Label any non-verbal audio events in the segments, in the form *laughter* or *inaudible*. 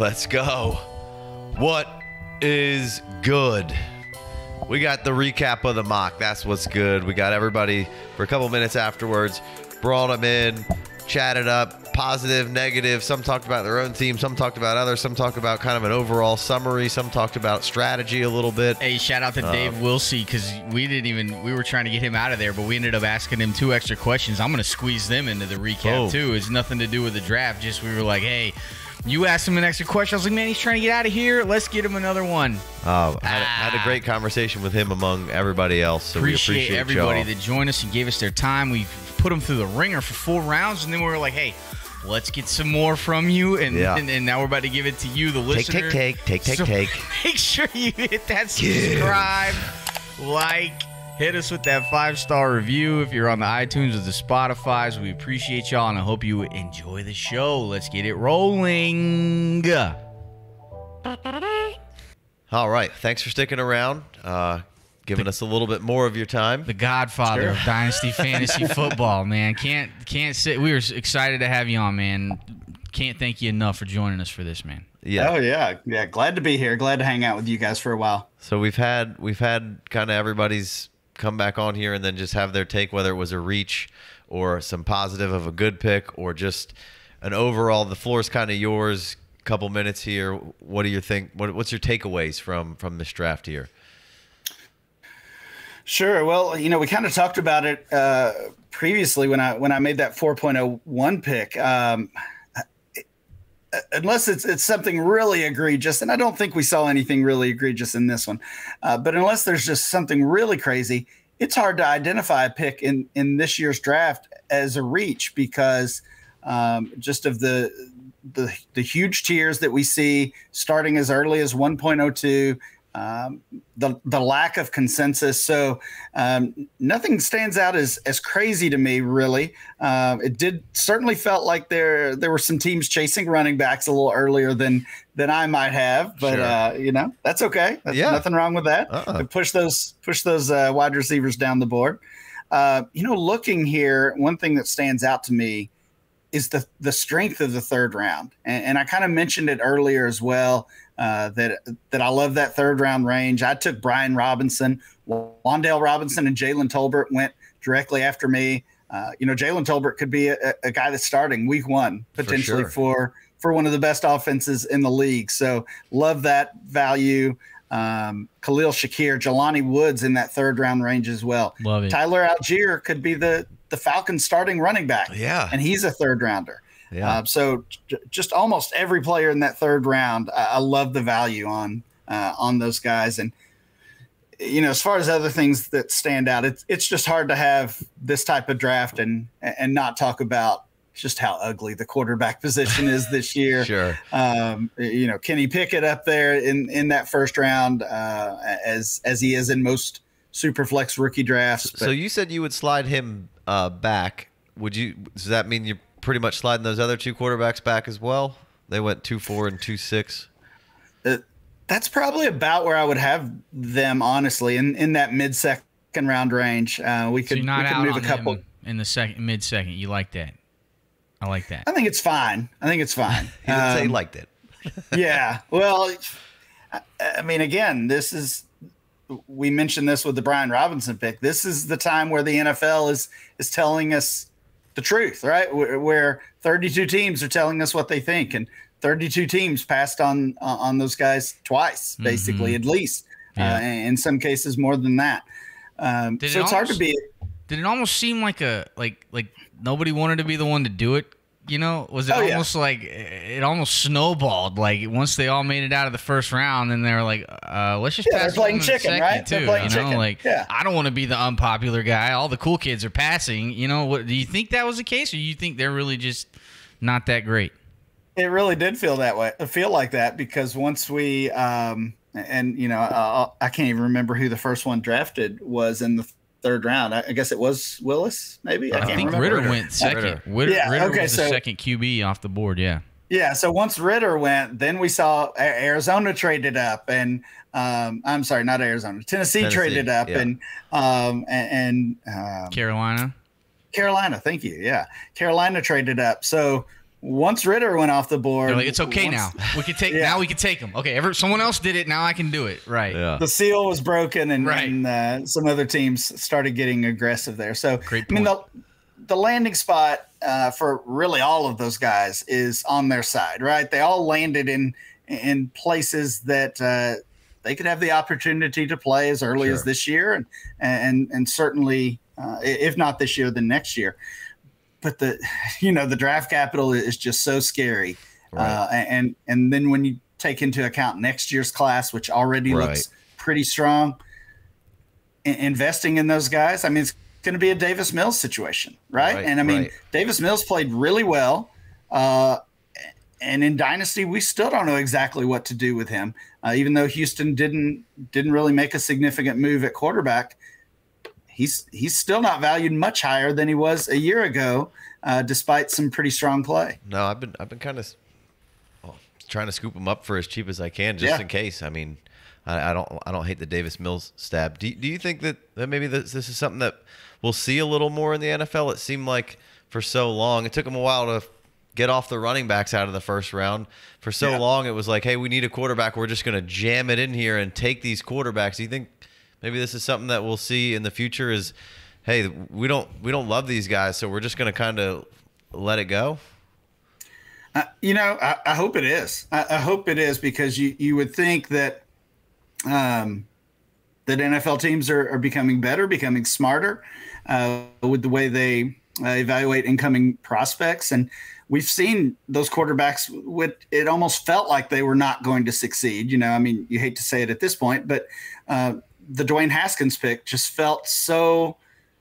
Let's go. What is good? We got the recap of the mock. That's what's good. We got everybody for a couple minutes afterwards, brought them in, chatted up, positive, negative. Some talked about their own team, some talked about others, some talked about kind of an overall summary, some talked about strategy a little bit. Hey, shout out to uh, Dave Willsey because we didn't even we were trying to get him out of there, but we ended up asking him two extra questions. I'm gonna squeeze them into the recap Oh. too. It's nothing to do with the draft. Just we were like, hey, you asked him an extra question. I was like, man, he's trying to get out of here. Let's get him another one. Uh, had, a- had a great conversation with him among everybody else. So appreciate, we appreciate everybody that joined us and gave us their time. We put them through the ringer for four rounds, and then we were like, hey. Let's get some more from you, and, Yeah. and, and now we're about to give it to you, the Take, listener. take, take, take, take, So take. *laughs* Make sure you hit that subscribe, like, hit us with that five star review if you're on the iTunes or the Spotify's. We appreciate y'all, and I hope you enjoy the show. Let's get it rolling. All right. Thanks for sticking around, uh, giving us a little bit more of your time. The Godfather of Dynasty *laughs* Fantasy Football, man. Can't can't say we were excited to have you on, man. Can't thank you enough for joining us for this, man. Yeah. Oh yeah, yeah. Glad to be here. Glad to hang out with you guys for a while. So we've had we've had kind of everybody's come back on here and then just have their take, whether it was a reach or some positive of a good pick or just an overall. The floor is kind of yours. Couple minutes here. What do you think? What, what's your takeaways from from this draft here? Sure. Well, you know, we kind of talked about it uh, previously when I when I made that 4.01 pick. Um, unless it's it's something really egregious, and I don't think we saw anything really egregious in this one. Uh, but unless there's just something really crazy, it's hard to identify a pick in in this year's draft as a reach because um, just of the the the huge tiers that we see starting as early as 1.02 um, the the lack of consensus. So um, nothing stands out as as crazy to me. Really, um, it did certainly felt like there there were some teams chasing running backs a little earlier than than I might have. But Sure. uh, you know that's okay. That's Yeah. nothing wrong with that. Uh-uh. Push those push those uh, wide receivers down the board. Uh, you know, looking here, one thing that stands out to me is the the strength of the third round, and, and I kind of mentioned it earlier as well. Uh, that that I love that third round range. I took Brian Robinson, Wan'Dale Robinson, and Jalen Tolbert went directly after me. Uh, you know, Jalen Tolbert could be a, a guy that's starting week one potentially sure. for for one of the best offenses in the league. So love that value. Um, Khalil Shakir, Jelani Woods in that third round range as well. Love it. Tyler Allgeier could be the the Falcons starting running back. Yeah. and he's a third rounder. Yeah. Uh, so j- just almost every player in that third round, I, I love the value on uh, on those guys. And you know, as far as other things that stand out, it's it's just hard to have this type of draft and and not talk about just how ugly the quarterback *laughs* position is this year. Sure. Um, you know, Kenny Pickett up there in in that first round, uh, as as he is in most super flex rookie drafts. So you said you would slide him uh, back. Would you? Does that mean you're pretty much sliding those other two quarterbacks back as well? They went two four and two six. Uh, that's probably about where I would have them, honestly, in, in that mid second round range. Uh, we could, you're not we could out move on a couple. in the second, mid second. You like that? I like that. I think it's fine. I think it's fine. *laughs* He didn't say he Um, liked it. *laughs* yeah. Well, I, I mean, again, this is we mentioned this with the Brian Robinson pick. This is the time where the NFL is is telling us the truth, right? Where, where 32 teams are telling us what they think, and 32 teams passed on on those guys twice, basically, at least. Mm-hmm. Yeah. Uh, in some cases, more than that. Um, so it it's hard to be. Did it almost seem like a like like nobody wanted to be the one to do it? You know, was it Oh, yeah. almost like it almost snowballed? Like once they all made it out of the first round, and they were like, uh, "Let's just Yeah, pass they're playing it on to the chicken, second, right? They're Too, playing you know, chicken. like Yeah. I don't want to be the unpopular guy. All the cool kids are passing. You know, what do you think that was the case, or you think they're really just not that great? It really did feel that way. Feel like that because once we, um, and you know, uh, I can't even remember who the first one drafted was in the third round. I, I guess it was Willis, maybe. I, I can't think remember. Ridder, Ridder. went second. Ridder. Ridder, Yeah, Ridder okay, was the second QB off the board. Yeah. Yeah. So once Ridder went, then we saw Arizona traded up, and um, I'm sorry, not Arizona, Tennessee, Tennessee, traded up, yeah. and um, and, and um, Carolina. Carolina. Thank you. Yeah, Carolina traded up. So once Ridder went off the board, They're like, it's okay once now. We can take Yeah. now. We can take him. Okay, ever someone else did it. Now I can do it. Right. Yeah. The seal was broken, and, Right. and uh, some other teams started getting aggressive there. So, Great I mean, the, the landing spot uh, for really all of those guys is on their side, right? They all landed in in places that uh, they could have the opportunity to play as early as this year, and and and certainly, uh, if not this year, then next year. But the *laughs* you know the draft capital is just so scary, uh, and and then when you take into account next year's class, which already Right. looks pretty strong, investing in those guys, I mean, it's going to be a Davis Mills situation, right? Right, and I mean, right. Davis Mills played really well. Uh, and in Dynasty, we still don't know exactly what to do with him, uh, even though Houston didn't didn't really make a significant move at quarterback. He's he's still not valued much higher than he was a year ago, uh, despite some pretty strong play. No, I've been I've been kind of trying to scoop him up for as cheap as I can, just Yeah. in case. I mean, I, I don't I don't hate the Davis Mills stab. Do, you- do you think that, that maybe this, this is something that we'll see a little more in the NFL? It seemed like for so long it took them a while to get off the running backs out of the first round. For so Yeah. long it was like, hey, we need a quarterback. We're just going to jam it in here and take these quarterbacks. Do you think maybe this is something that we'll see in the future? Is hey, we don't we don't love these guys, so we're just going to kind of let it go. Uh, you know, I, I hope it is. I, I hope it is because you you would think that um, that NFL teams are, are becoming better, becoming smarter uh, with the way they uh, evaluate incoming prospects, and we've seen those quarterbacks. With it almost felt like they were not going to succeed. You know, I mean, you hate to say it at this point, but uh, the Dwayne Haskins pick just felt so.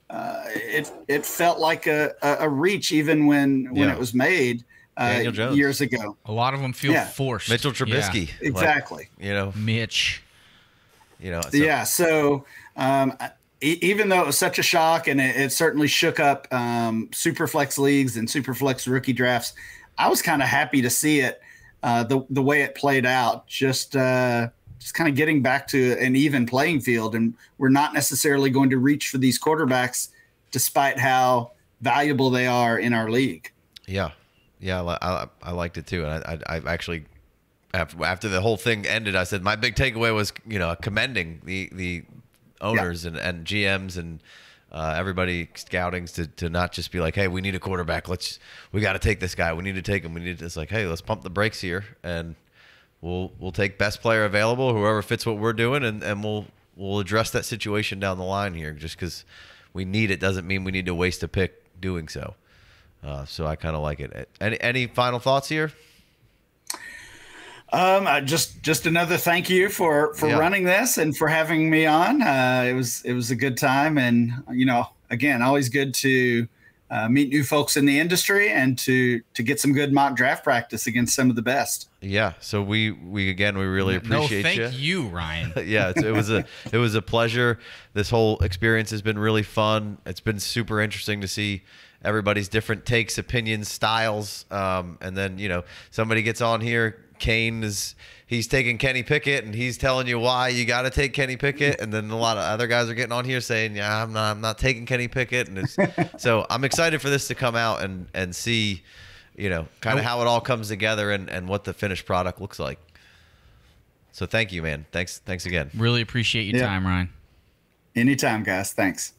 Uh, it it felt like a, a, a reach even when when Yeah. it was made uh, years ago. A lot of them feel Yeah. forced. Mitchell Yeah. Trubisky, like, Exactly. you know, Mitch. you know. So, yeah. So um, e- even though it was such a shock and it, it certainly shook up um, super flex leagues and super flex rookie drafts, I was kind of happy to see it uh, the the way it played out. Just uh, just kind of getting back to an even playing field, and we're not necessarily going to reach for these quarterbacks, despite how valuable they are in our league. Yeah, yeah, I, I, I liked it too, and I, I, I actually after, after the whole thing ended, I said my big takeaway was you know commending the the owners and, and GMs and uh, everybody scouting to, to not just be like, hey, we need a quarterback. Let's we got to take this guy. We need to take him. We need to, it's like, hey, let's pump the brakes here, and we'll we'll take best player available, whoever fits what we're doing, and, and we'll we'll address that situation down the line here. Just because we need it doesn't mean we need to waste a pick doing so. Uh, so I kind of like it. Any any final thoughts here? Um, uh, just just another thank you for for Yeah. running this and for having me on. Uh, it was it was a good time, and you know, again, always good to uh, meet new folks in the industry and to to get some good mock draft practice against some of the best. Yeah. So we we again we really appreciate no, thank you. you, Ryan. *laughs* yeah, it's, it was a *laughs* it was a pleasure. This whole experience has been really fun. It's been super interesting to see everybody's different takes, opinions, styles, um, and then you know somebody gets on here. Kane is he's taking Kenny Pickett and he's telling you why you got to take Kenny Pickett, and then a lot of other guys are getting on here saying, "Yeah, I'm not I'm not taking Kenny Pickett," and it's, *laughs* so I'm excited for this to come out and and see, you know, kind of how it all comes together and and what the finished product looks like. So thank you, man. Thanks, thanks again. Really appreciate your Yeah. time, Ryan. Anytime, guys. Thanks.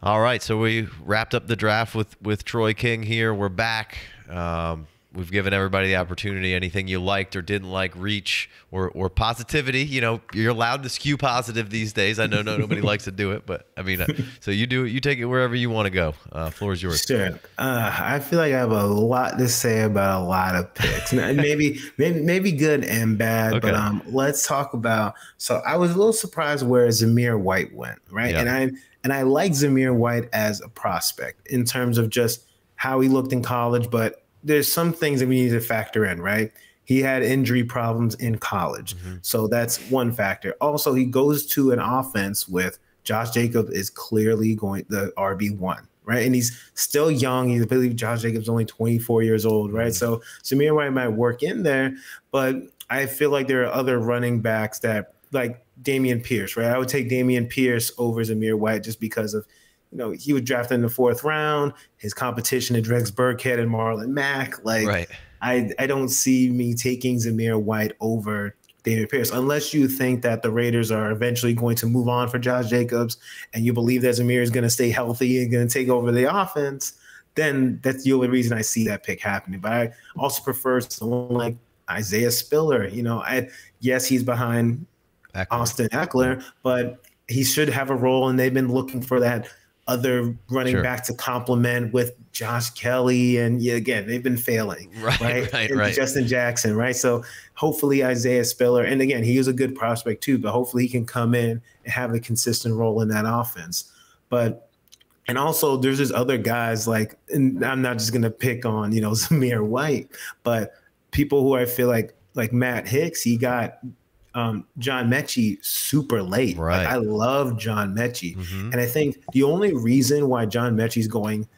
All right, so we wrapped up the draft with with Troy King here. We're back. Um, we've given everybody the opportunity. Anything you liked or didn't like, reach or or positivity. You know, you're allowed to skew positive these days. I know no nobody likes to do it, but I mean, uh, so you do it. You take it wherever you want to go. Uh, floor is yours. Sure. Uh, I feel like I have a lot to say about a lot of picks. *laughs* Maybe, maybe, maybe good and bad. Okay. But um, let's talk about. So I was a little surprised where Zamir White went, right? Yeah. And I and I like Zamir White as a prospect in terms of just how he looked in college. But there's some things that we need to factor in, right? He had injury problems in college, mm-hmm. so that's one factor. Also, he goes to an offense with Josh Jacobs is clearly going the RB one, right? And he's still young. He's I believe Josh Jacobs only 24 years old, right? Mm-hmm. So Zamir White might work in there, but I feel like there are other running backs that like Dameon Pierce, right? I would take Dameon Pierce over Zamir White just because of you know, he was drafted in the fourth round. His competition is Rex Burkhead and Marlon Mack. Like, Right. I I don't see me taking Zamir White over David Pierce unless you think that the Raiders are eventually going to move on for Josh Jacobs and you believe that Zamir is going to stay healthy and going to take over the offense. Then that's the only reason I see that pick happening. But I also prefer someone like Isaiah Spiller. You know, I yes he's behind Ekeler. Austin Ekeler, but he should have a role, and they've been looking for that other running Sure. back to complement with Josh Kelley, and yeah, again, they've been failing, *laughs* Right, right, right, right. Justin Jackson, right? So hopefully Isaiah Spiller, and again, he is a good prospect too, but hopefully he can come in and have a consistent role in that offense. But and also there's this other guys like, and I'm not just gonna pick on you know *laughs* Zamir White, but people who I feel like like Matt Hicks, he got um, John Metchie super late. Like, Right. I love John Metchie. Mhm. And I think the only reason why John Metchie's going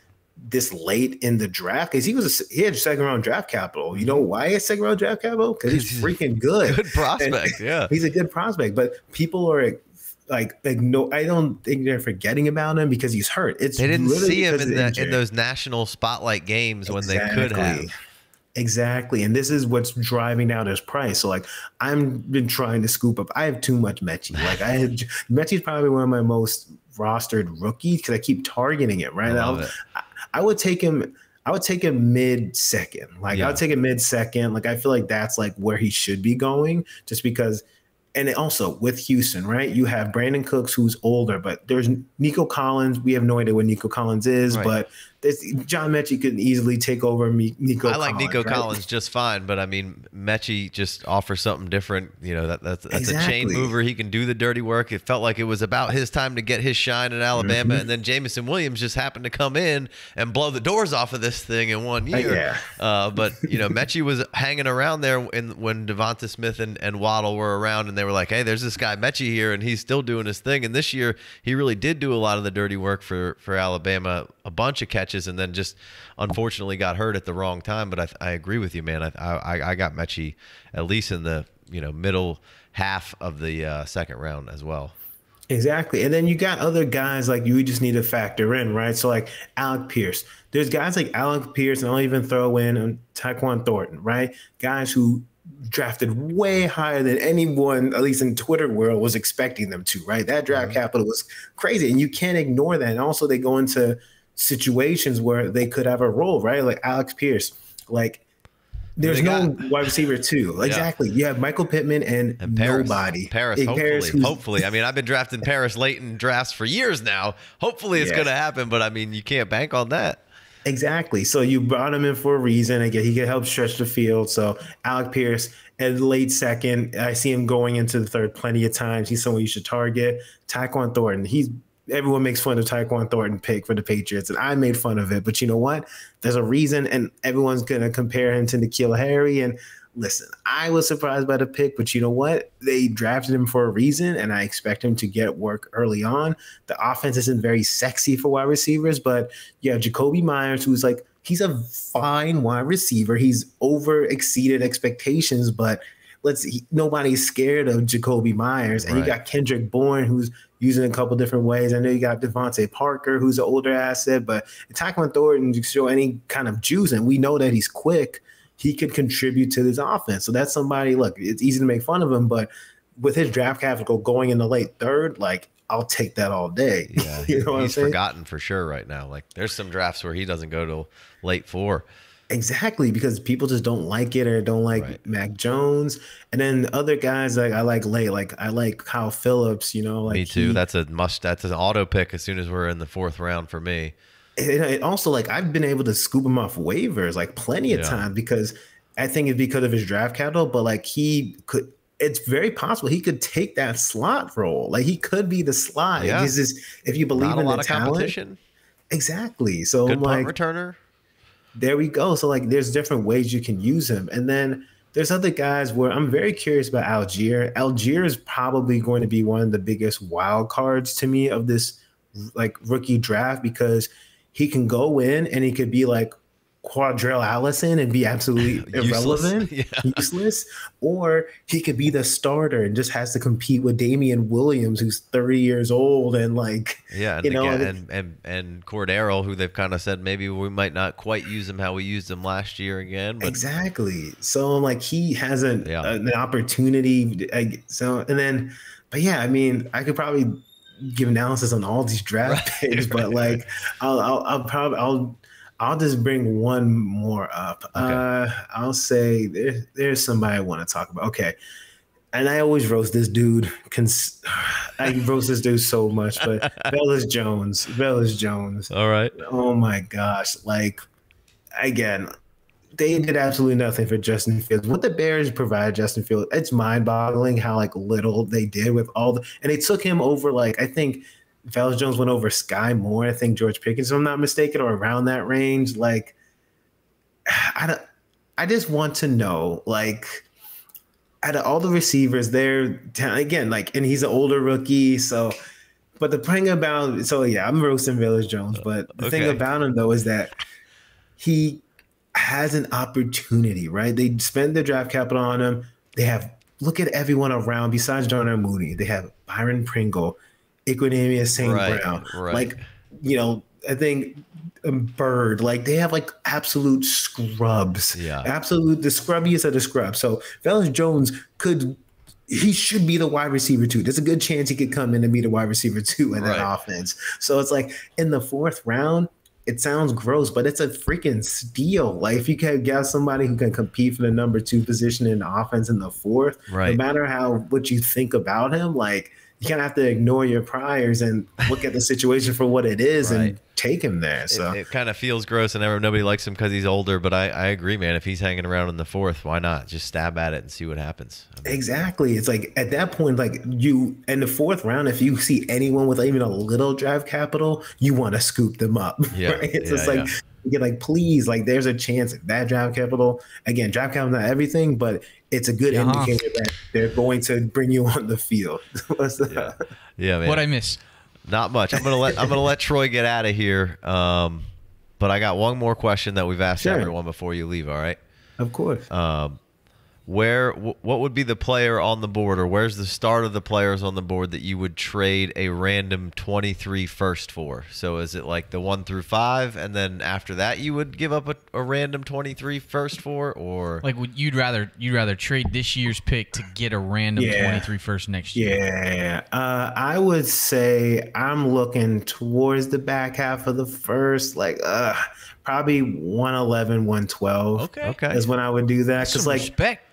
this late in the draft is he was a, he had second round draft capital. You know why he had second round draft capital? Because *laughs* he's freaking good. Good prospect. *laughs* Yeah. He's a good prospect, but people are like, like no, I don't think they're forgetting about him because he's hurt. It's They didn't see him in the, in those national spotlight games when they could have. Exactly. And this is what's driving down his price. So like I'm been trying to scoop up. I have too much Metchie. Like I had Metchie's probably one of my most rostered rookies because I keep targeting it, right? I I'll- it. I would take him. I would take him mid second. Like Yeah. I would take him mid second. Like I feel like that's like where he should be going, just because. And also with Houston, right? You have Brandon Cooks, who's older, but there's Nico Collins. We have no idea what Nico Collins is, Right. but John Metchie could easily take over Nico. I like Nico right? Collins just fine, but I mean, Metchie just offers something different. You know, that, that's, that's a chain mover. He can do the dirty work. It felt like it was about his time to get his shine in Alabama, Mm-hmm. and then Jameson Williams just happened to come in and blow the doors off of this thing in one year. yeah. Uh, but you know, Metchie was hanging around there in, when Devonta Smith and, and Waddle were around, and they were like, "Hey, there's this guy Metchie here, and he's still doing his thing." And this year, he really did do a lot of the dirty work for for Alabama, a bunch of catches, and then just unfortunately got hurt at the wrong time. But I, I agree with you, man. I, I I got Metchie at least in the you know middle half of the uh, second round as well. Exactly. And then you got other guys like you just need to factor in, right? So like Alec Pierce. There's guys like Alec Pierce, and I'll even throw in um, Tyquan Thornton, right? Guys who drafted way higher than anyone, at least in Twitter world, was expecting them to, right? That draft capital was crazy. And you can't ignore that. And also they go into situations where they could have a role, right? Like Alex Pierce. Like there's They no got- wide receiver too. Exactly. You have Michael Pittman and, And Paris, nobody. Paris, And hopefully, who's- hopefully. I mean, I've been drafting Paris late in drafts for years now. Hopefully, it's Yeah. going to happen. But I mean, you can't bank on that. Exactly. So you brought him in for a reason. Again, he could help stretch the field. So Alec Pierce at late second, I see him going into the third plenty of times. He's someone you should target. Tyquan Thornton. He's everyone makes fun of Tyquan Thornton pick for the Patriots, and I made fun of it. But you know what? There's a reason, and everyone's gonna compare him to N'Keal Harry. And listen, I was surprised by the pick, but you know what? They drafted him for a reason, and I expect him to get work early on. The offense isn't very sexy for wide receivers, but you have Jakobi Meyers, who's like he's a fine wide receiver. He's over exceeded expectations, but let's he, nobody's scared of Jakobi Meyers. And Right. you got Kendrick Bourne, who's using a couple different ways. I know you got DeVante Parker, who's an older asset, but Tyquan Thornton to show any kind of juice, and we know that he's quick. He could contribute to this offense. So that's somebody. Look, it's easy to make fun of him, but with his draft capital going in the late third, like I'll take that all day. *laughs* Yeah, you know he's forgotten for sure right now. Like, there's some drafts where he doesn't go to late four. Exactly, because people just don't like it or don't like Right. Mac Jones. And then other guys like I like late, like I like Kyle Phillips, you know, like me too. he- that's a must. That's an auto pick as soon as we're in the fourth round for me. and it also like I've been able to scoop him off waivers like plenty of Yeah. times because I think it's because of his draft capital, but like he could it's very possible he could take that slot role. Like he could be the slot. Yeah. This is if you believe Not a in lot the of talent. competition. Exactly. So Good I'm like returner. There we go. So like there's different ways you can use him. And then there's other guys where I'm very curious about Allgeier. Allgeier is probably going to be one of the biggest wild cards to me of this like rookie draft because he can go in and he could be like Qadree Ollison and be absolutely *laughs* Useless. irrelevant, *laughs* Yeah. useless, or he could be the starter and just has to compete with Damien Williams, who's 30 years old and like Yeah, and, You know, guy- and- and, and Cordero, who they've kind of said maybe we might not quite use him how we used him last year again, but exactly. So like he has an, Yeah. an opportunity. So and then, but yeah, I mean, I could probably give analysis on all these draft *laughs* Right, picks, but right, like I'll, I'll I'll probably I'll I'll just bring one more up. Okay. Uh, I'll say there, there's somebody I want to talk about. Okay. And I always roast this dude. Cons- *sighs* I roast this dude so much, but *laughs* Velus Jones, Velus Jones. all right, Oh my gosh. Like, again, they did absolutely nothing for Justin Fields. What the Bears provided Justin Fields, it's mind boggling how like little they did with all the and they took him over like I think Velus Jones went over Skyy Moore, I think George Pickens, if I'm not mistaken, or around that range. Like I don't I just want to know, like out of all the receivers there, again, like, and he's an older rookie, so but the thing about so yeah, I'm roasting Velus Jones, uh, but the thing about him though is that he has an opportunity, right? They spend their draft capital on him. They have look at everyone around besides Darnell Mooney. They have Byron Pringle, Equanimeous St. Right, Brown. right. Like, you know, I think um, Bird, like they have like absolute scrubs. Yeah. Absolute the scrubbiest of the scrubs. So Velus Jones could he should be the wide receiver too. There's a good chance he could come in and be the wide receiver too in that offense. So it's like in the fourth round, it sounds gross, but it's a freaking steal. Like if you can get somebody who can compete for the number two position in the offense in the fourth, Right. no matter how what you think about him, like you kind of have to ignore your priors and look at the situation for what it is Right. and take him there. So it, it kind of feels gross, and nobody likes him because he's older. But I, I agree, man. If he's hanging around in the fourth, why not just stab at it and see what happens? I mean, Exactly. It's like at that point, like you in the fourth round, if you see anyone with even a little drive capital, you want to scoop them up. *laughs* Yeah, right? It's yeah, just like yeah. you get like, please, like there's a chance that draft capital again, draft capital not everything, but it's a good Uh-huh. indicator that they're going to bring you *laughs* on the field. *laughs* Yeah. yeah, man. What I miss? Not much. I'm gonna let I'm gonna let Troy get out of here. Um, but I got one more question that we've asked Sure. everyone before you leave. All right. Of course. Um, where wh- what would be the player on the board, or where's the start of the players on the board that you would trade a random 23 first for? So is it like the one through five, and then after that you would give up a, a random 23 first for, or Like, would you'd rather you'd rather trade this year's pick to get a random Yeah. 23 first next year? Yeah, uh, I would say I'm looking towards the back half of the first, like uh, probably 111, 112. Okay. okay? Is when I would do that Some because, like, respect.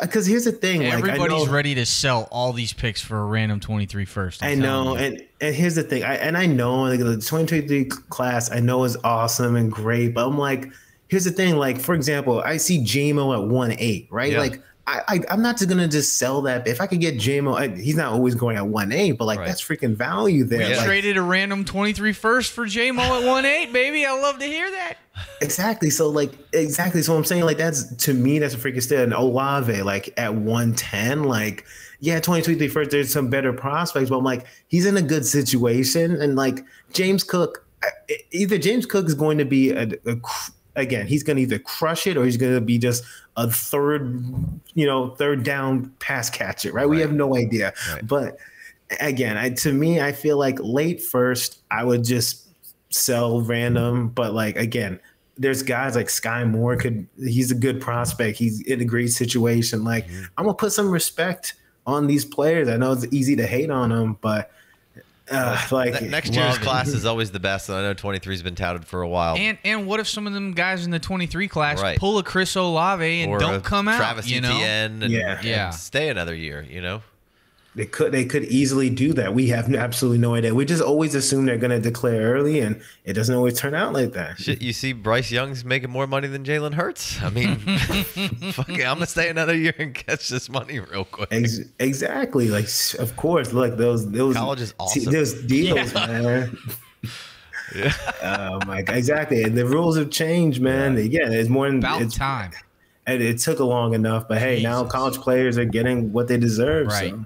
Because here's the thing, like, Everybody's know, ready to sell all these picks for a random 23 first. I'm I know, you. and and here's the thing, I and I know like the 2023 class, I know is awesome and great, but I'm like, here's the thing, like for example, I see JMO at one eight, right? Yeah. Like. I, I, I'm not just gonna just sell that. If I could get JMO, I- he's not always going at one eight, but like Right. that's freaking value there. We Like, traded a random 23 first for J Mo at 1 8, baby. I love to hear that. Exactly. So like exactly. So I'm saying like that's to me that's a freaking steal. And Olave like at 110, like yeah, 2023 first. There's some better prospects, but I'm like he's in a good situation. And like James Cook, either James Cook is going to be a, a cr- again he's going to either crush it or he's going to be just a third, you know, third down pass catcher. Right. We have no idea. Right. But again, I, to me, I feel like late first, I would just sell random. But like again, there's guys like Skyy Moore could he's a good prospect. He's in a great situation. Like Mm-hmm. I'm gonna put some respect on these players. I know it's easy to hate on them, but uh, like next year's class is always the best, and I know 23's been touted for a while. And and what if some of them guys in the 23 class Right. pull a Chris Olave and or don't a come out? Travis you know? Etienne, and, Yeah. and Yeah. stay another year. You know, they could they could easily do that. We have absolutely no idea. We just always assume they're gonna declare early, and it doesn't always turn out like that. Shit, you see Bryce Young's making more money than Jalen Hurts. I mean, *laughs* fuck it, I'm gonna stay another year and catch this money real quick. Ex- exactly. Like, of course. Look, those, those College is awesome. Those deals, man. *laughs* Yeah. Oh my god. Exactly. And the rules have changed, man. Yeah, it's more than About it's, time. and it took a long enough. But hey, now college players are getting what they deserve. Right. So.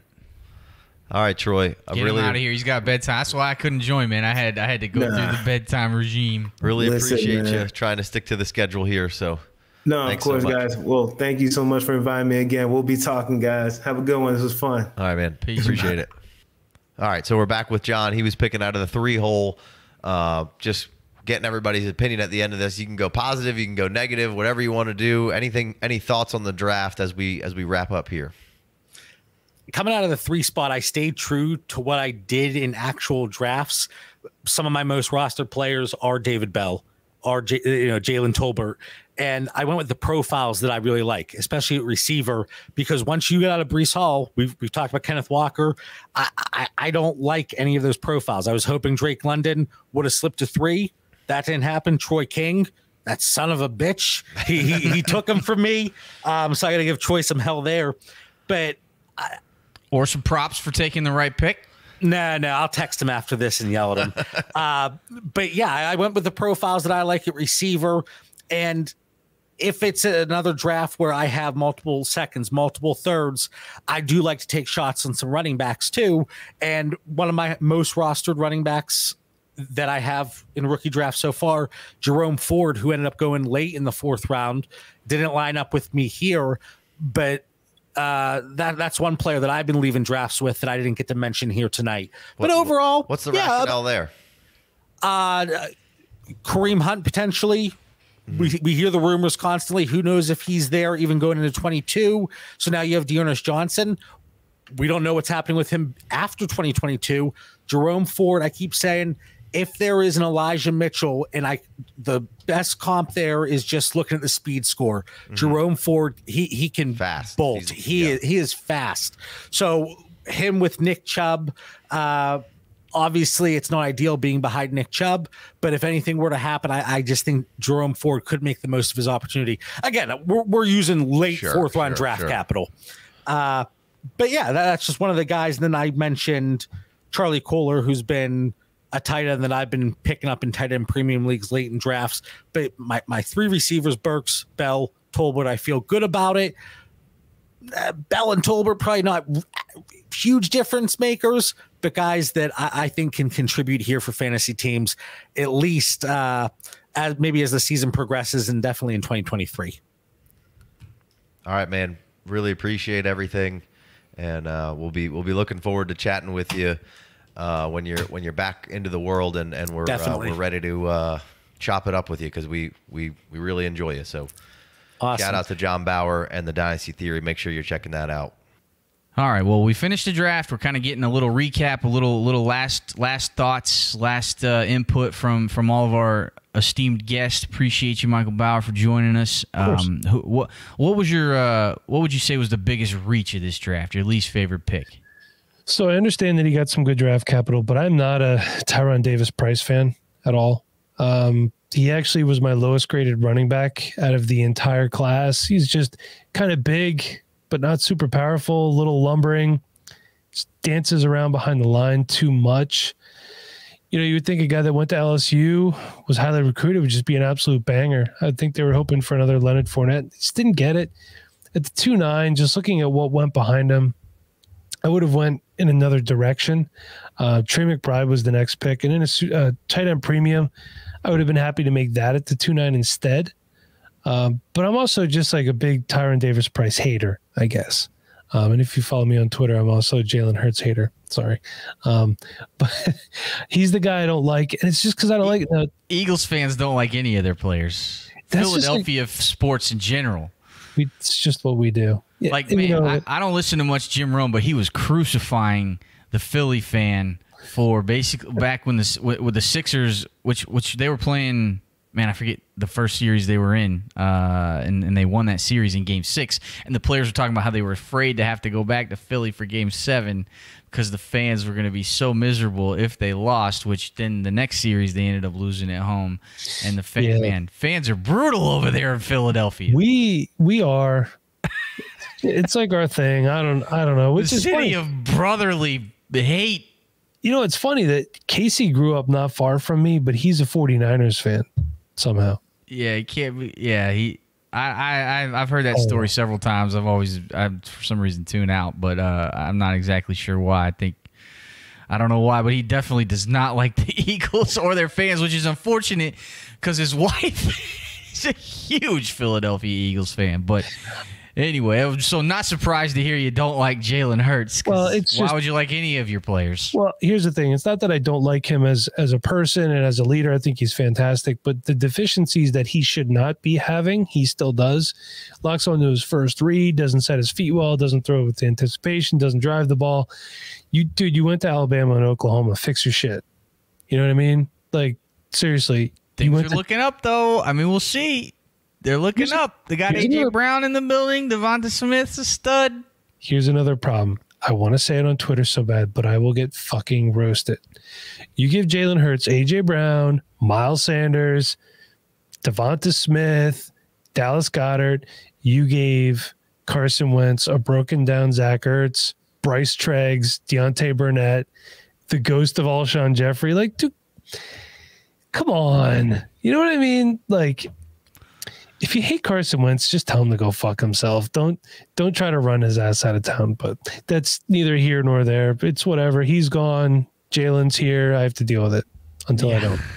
All right, Troy. I Get really, him out of here. He's got bedtime. That's why I couldn't join, man. I had I had to go Nah. through the bedtime regime. really Listen, appreciate man. you trying to stick to the schedule here. So, No, Thanks of course, much. guys. Well, thank you so much for inviting me again. We'll be talking, guys. Have a good one. This was fun. all right, man. Peace. Appreciate it. All right, so we're back with John. He was picking out of the three hole, uh, just getting everybody's opinion at the end of this. You can go positive, you can go negative, whatever you want to do. Anything, any thoughts on the draft as we as we wrap up here? Coming out of the three spot, I stayed true to what I did in actual drafts. Some of my most rostered players are David Bell, are J- you know Jalen Tolbert, and I went with the profiles that I really like, especially at receiver, because once you get out of Breece Hall, we've we've talked about Kenneth Walker. I, I I don't like any of those profiles. I was hoping Drake London would have slipped to three. That didn't happen. Troy King. That son of a bitch. He he, he took him from me. Um, so I got to give Troy some hell there. But Or some props for taking the right pick. No, no, I'll text him after this and yell at him. *laughs* uh, but yeah, I I went with the profiles that I like at receiver. And if it's another draft where I have multiple seconds, multiple thirds, I do like to take shots on some running backs too. And one of my most rostered running backs that I have in rookie draft so far, Jerome Ford, who ended up going late in the fourth round, didn't line up with me here, but uh, that that's one player that I've been leaving drafts with that I didn't get to mention here tonight. but overall, What's the yeah, rationale there? uh, Kareem Hunt potentially. We, we hear the rumors constantly. Who knows if he's there even going into 22? So now you have D'Ernest Johnson. We don't know what's happening with him after 2022. Jerome Ford, I keep saying, if there is an Elijah Mitchell, and I the best comp there is just looking at the speed score. Jerome Ford, he he can Fast. bolt. He's- he yeah. is he is fast. So him with Nick Chubb, uh, obviously it's not ideal being behind Nick Chubb, but if anything were to happen, I, I just think Jerome Ford could make the most of his opportunity. Again, we're, we're using late Sure, fourth round sure, draft sure. capital. Uh, but yeah, that- that's just one of the guys. And then I mentioned Charlie Kolar, who's been a tight end that I've been picking up in tight end premium leagues late in drafts. But my, my three receivers, Burks, Bell, Tolbert, I feel good about it. Uh, Bell and Tolbert probably not huge difference makers, but guys that I, I think can contribute here for fantasy teams at least uh, as maybe as the season progresses and definitely in 2023. All right, man. Really appreciate everything, and uh, we'll be we'll be looking forward to chatting with you uh, when you're when you're back into the world and and we're uh, we're ready to uh, chop it up with you because we we we really enjoy you. So Awesome. shout out to John Bauer and the Dynasty Theory. Make sure you're checking that out. All right. Well, we finished the draft. We're kind of getting a little recap, a little little last last thoughts, last uh, input from from all of our esteemed guests. Appreciate you, Michael Bower, for joining us. Um, who, what what was your uh, what would you say was the biggest reach of this draft? Your least favorite pick? So I understand that he got some good draft capital, but I'm not a Tyrion Davis Price fan at all. Um, he actually was my lowest graded running back out of the entire class. He's just kind of big, but not super powerful, a little lumbering, dances around behind the line too much. You know, you would think a guy that went to LSU was highly recruited would just be an absolute banger. I think they were hoping for another Leonard Fournette. Just didn't get it. At the two nine, just looking at what went behind him, I would have went in another direction. Uh, Trey McBride was the next pick, and in a uh, tight end premium, I would have been happy to make that at the two nine instead. Um, but I'm also just like a big Tyrion Davis Price hater, I guess. Um, and if you follow me on Twitter, I'm also a Jalen Hurts hater. Sorry, um, *laughs* but he's the guy I don't like, and it's just because I don't like. Uh, Eagles fans don't like any of their players. Philadelphia f- sports in general. We, it's just what we do. Yeah, Like and man, you know, I, I don't listen to much Jim Rome, but he was crucifying the Philly fan for basically back when the with, with the Sixers, which which they were playing. Man, I forget the first series they were in, uh, and, and they won that series in Game Six. And the players were talking about how they were afraid to have to go back to Philly for Game Seven because the fans were going to be so miserable if they lost. Which then the next series they ended up losing at home. And the fa- Yeah. man, fans are brutal over there in Philadelphia. we we are. it's like our thing. I don't I don't know. the Which is city funny. of brotherly hate. You know, it's funny that Casey grew up not far from me, but he's a 49ers fan somehow. Yeah, he can't be. Yeah, he. I, I I've- heard that Oh. story several times. I've always I for some reason tune out, but uh, I'm not exactly sure why. I think I don't know why, but he definitely does not *laughs* like the Eagles or their fans, which is unfortunate because his *laughs* wife is a huge Philadelphia Eagles fan. But anyway, so not surprised to hear you don't like Jalen Hurts. Well, it's why just- would you like any of your players? Well, here's the thing. It's not that I don't like him as as a person and as a leader. I think he's fantastic, but the deficiencies that he should not be having, he still does. Locks onto his first read, doesn't set his feet well, doesn't throw with anticipation, doesn't drive the ball. You dude, you went to Alabama and Oklahoma. Fix your shit. You know what I mean? Like seriously. Things are to- looking up, though. I mean, we'll see. They're looking Here's- up. They got AJ Brown in the building. Devonta Smith's a stud. Here's another problem. I want to say it on Twitter so bad, but I will get fucking roasted. You give Jalen Hurts, AJ Brown, Miles Sanders, Devonta Smith, Dallas Goedert. You gave Carson Wentz a broken down Zach Ertz, Bryce Treggs, Deontay Burnett, the ghost of Alshon Jeffery. Like, dude, come on. You know what I mean? Like, if you hate Carson Wentz, just tell him to go fuck himself. Don't don't try to run his ass out of town. But that's neither here nor there. It's whatever. He's gone. Jalen's here. I have to deal with it until I don't. *laughs*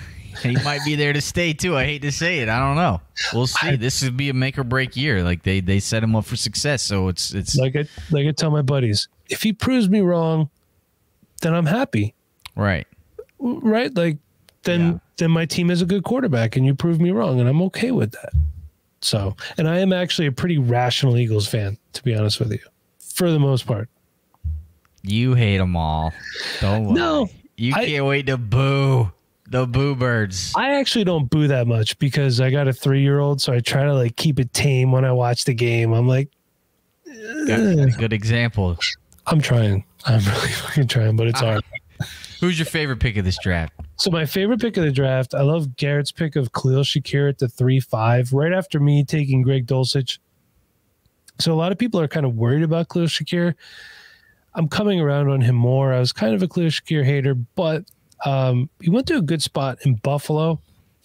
He might be there to stay too. I hate to say it. I don't know. We'll see. This would be a make or break year. Like they they set him up for success. So it's it's Like I like I tell my buddies, if he proves me wrong, then I'm happy. right. Right? Like then Yeah. then my team is a good quarterback and you prove me wrong and I'm okay with that. So and I am actually a pretty rational Eagles fan, to be honest with you. For the most part. You hate them all. Don't lie. No, You I- can't wait to boo the boo birds. I actually don't boo that much because I got a three year old, so I try to like keep it tame when I watch the game. I'm like, Got a good example. I'm trying. I'm *laughs* really fucking trying, but it's hard. Who's your favorite pick of this draft? So my favorite pick of the draft, I love Garret's pick of Khalil Shakir at the three five, right after me taking Greg Dulcich. So a lot of people are kind of worried about Khalil Shakir. I'm coming around on him more. I was kind of a Khalil Shakir hater, but um, he went to a good spot in Buffalo.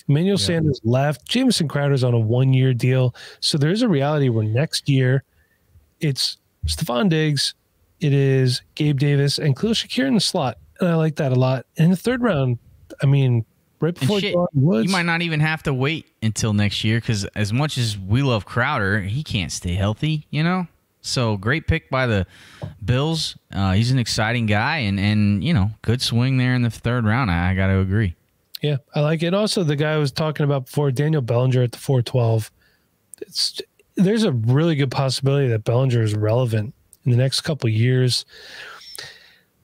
Emmanuel Sanders left. Jamison Crowder's on a one year deal. So there is a reality where next year it's Stefon Diggs, it is Gabe Davis, and Khalil Shakir in the slot. And I like that a lot. In the third round, I mean, right before shit, Woods, you might not even have to wait until next year because as much as we love Crowder, he can't stay healthy, you know? So great pick by the Bills. Uh, he's an exciting guy and, and, you know, good swing there in the third round. I, I got to agree. Yeah, I like it. Also, the guy I was talking about before, Daniel Bellinger at the 412. It's there's a really good possibility that Bellinger is relevant in the next couple of years.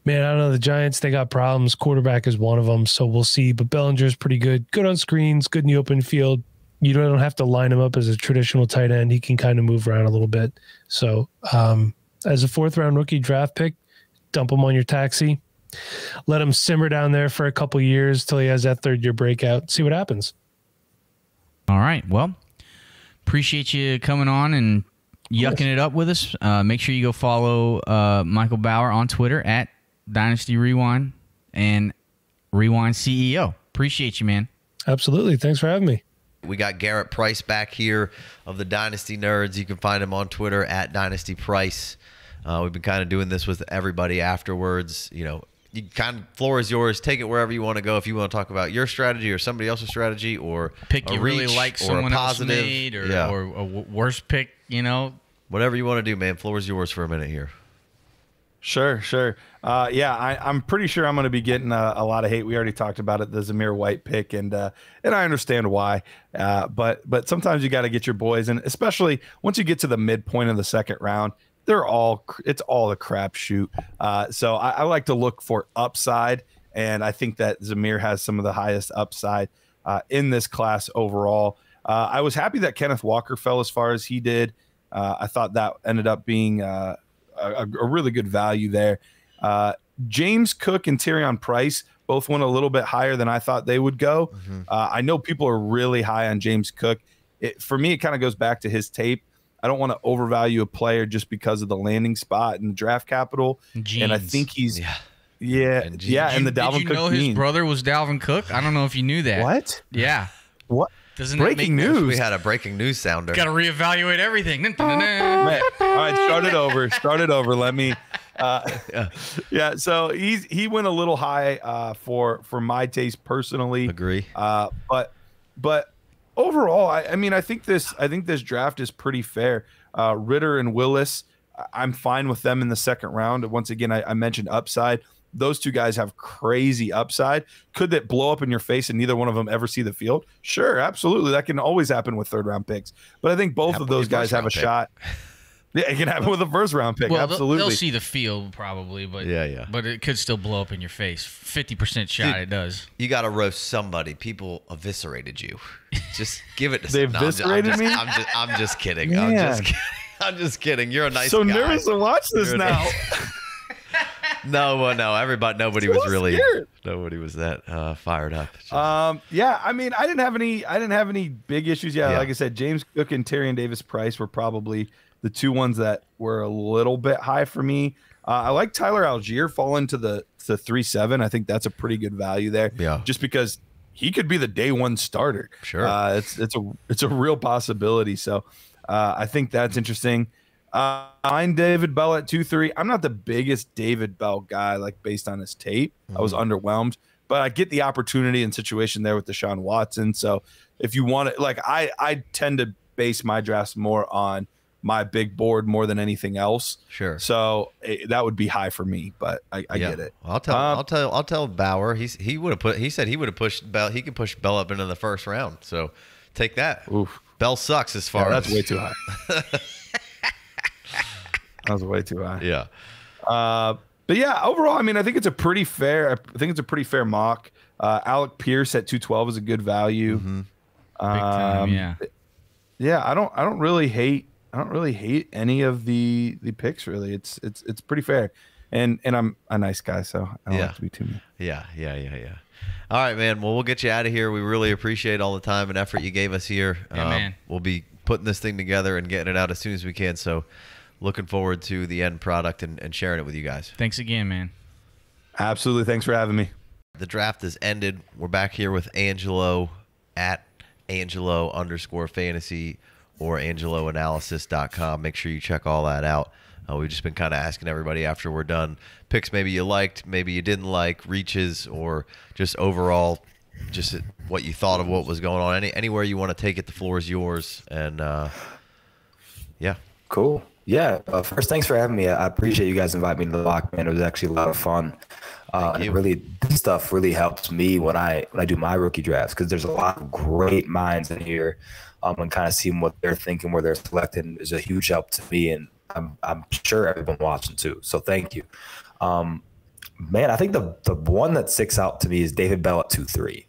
Man, I don't know. The Giants, they got problems. Quarterback is one of them, so we'll see. But Bellinger's pretty good. Good on screens, good in the open field. You don't have to line him up as a traditional tight end. He can kind of move around a little bit. So, um, as a fourth round rookie draft pick, dump him on your taxi let him simmer down there for a couple years till he has that third year breakout. See what happens. All right. Well, appreciate you coming on and yucking it up with us. Uh, make sure you go follow uh, Michael Bower on Twitter at Dynasty Rewind and Rewind CEO. Appreciate you, man. Absolutely. Thanks for having me. We got Garret Price back here of the Dynasty Nerds. You can find him on Twitter at Dynasty Price. Uh, we've been kind of doing this with everybody afterwards. You know, you kind of floor is yours. Take it wherever you want to go. If you want to talk about your strategy or somebody else's strategy or Pick a you really reach like or a someone else positive, made or, yeah, or a w- worst pick, you know, whatever you want to do, man. Floor is yours for a minute here. Sure, sure. Uh, yeah, I, I'm pretty sure I'm going to be getting a, a lot of hate. We already talked about it, the Zamir White pick, and uh, and I understand why. Uh, but but sometimes you got to get your boys, and especially once you get to the midpoint of the second round, they're all it's all a crapshoot. Uh, so I, I like to look for upside, and I think that Zamir has some of the highest upside uh, in this class overall. Uh, I was happy that Kenneth Walker fell as far as he did. Uh, I thought that ended up being uh, a, a really good value there. Uh, James Cook and Tyrion Price both went a little bit higher than I thought they would go. Uh, I know people are really high on James Cook. It, for me, it kind of goes back to his tape. I don't want to overvalue a player just because of the landing spot and the draft capital. And I think he's Yeah. yeah, And yeah, and the Did Dalvin you Cook know his genes. brother was Dalvin Cook? I don't know if you knew that. What? Yeah. What? Doesn't Breaking make- news. We had a breaking news sounder. Got to reevaluate everything. Man, all right, start it over. Start it over. Let me. Uh, yeah. So he's he went a little high uh, for for my taste personally. Agree. Uh, but but overall, I, I mean, I think this I think this draft is pretty fair. Uh, Ridder and Willis, I- I'm fine with them in the second round. Once again, I, I mentioned upside. Those two guys have crazy upside. Could that blow up in your face and neither one of them ever see the field? Sure, absolutely. That can always happen with third round picks. But I think both Happen of those guys have a pick. shot. *laughs* Yeah, it can happen with a first round pick. Well, they'll- absolutely. They'll see the field probably, but Yeah, yeah. But it could still blow up in your face. Fifty percent shot, Dude, it does. You got to roast somebody. People eviscerated you. *laughs* Just give it to They some- no, I'm just- eviscerated I'm just, me? I'm just, I'm just kidding. I'm just kidding. *laughs* I'm just kidding. You're a nice so guy. nervous to watch this You're a now. No, well, no. Everybody, nobody So was really, scared. nobody was that uh, fired up. Just- Um, yeah, I mean, I didn't have any, I didn't have any big issues. Yeah, Yeah. like I said, James Cook and Terry and Davis Price were probably the two ones that were a little bit high for me. Uh, I like Tyler Allgeier falling to the to three seven. I think that's a pretty good value there. Yeah. just because he could be the day one starter. Sure. uh, it's it's a it's a real possibility. So uh, I think that's interesting. Uh, I'm David Bell at two three. I'm not the biggest David Bell guy, like based on his tape. I was underwhelmed, but I get the opportunity and situation there with Deshaun Watson. So if you want to, like, I I tend to base my drafts more on my big board more than anything else. sure. So eh, that would be high for me, but I, I Yeah. get it. I'll tell. Um, I'll tell. I'll tell Bauer. He's he would have put. He said he would have pushed Bell. He could push Bell up into the first round. So take that. Oof. Bell sucks as far Yeah, as that's way too high. *laughs* that was way too high. Yeah. Uh, but yeah, overall, I mean, I think it's a pretty fair. I think it's a pretty fair mock. Uh, Alec Pierce at two twelve is a good value. Mm-hmm. Big time, Um, yeah. yeah. I don't. I don't really hate. I don't really hate any of the the picks. Really, it's it's it's pretty fair. And and I'm a nice guy, so I don't Yeah. like to be too mean. Yeah, yeah, yeah, yeah. All right, man. Well, we'll get you out of here. We really appreciate all the time and effort you gave us here. Um, man. We'll be putting this thing together and getting it out as soon as we can. So, looking forward to the end product and, and sharing it with you guys. Thanks again, man. Absolutely. Thanks for having me. The draft is ended. We're back here with Angelo at Angelo underscore fantasy or angeloanalysis.com. Make sure you check all that out. Uh, we've just been kind of asking everybody after we're done picks maybe you liked, maybe you didn't like, reaches, or just overall, just what you thought of what was going on. Any anywhere you want to take it, the floor is yours. And uh, yeah, Cool. Yeah. Uh, first, thanks for having me. I appreciate you guys inviting me to the lock, man. It was actually a lot of fun. Uh, and it really, this stuff really helps me when I when I do my rookie drafts because there's a lot of great minds in here, um, and kind of seeing what they're thinking, where they're selecting is a huge help to me, and I'm I'm sure everyone watching too. So thank you. Um, man, I think the the one that sticks out to me is David Bell at two three.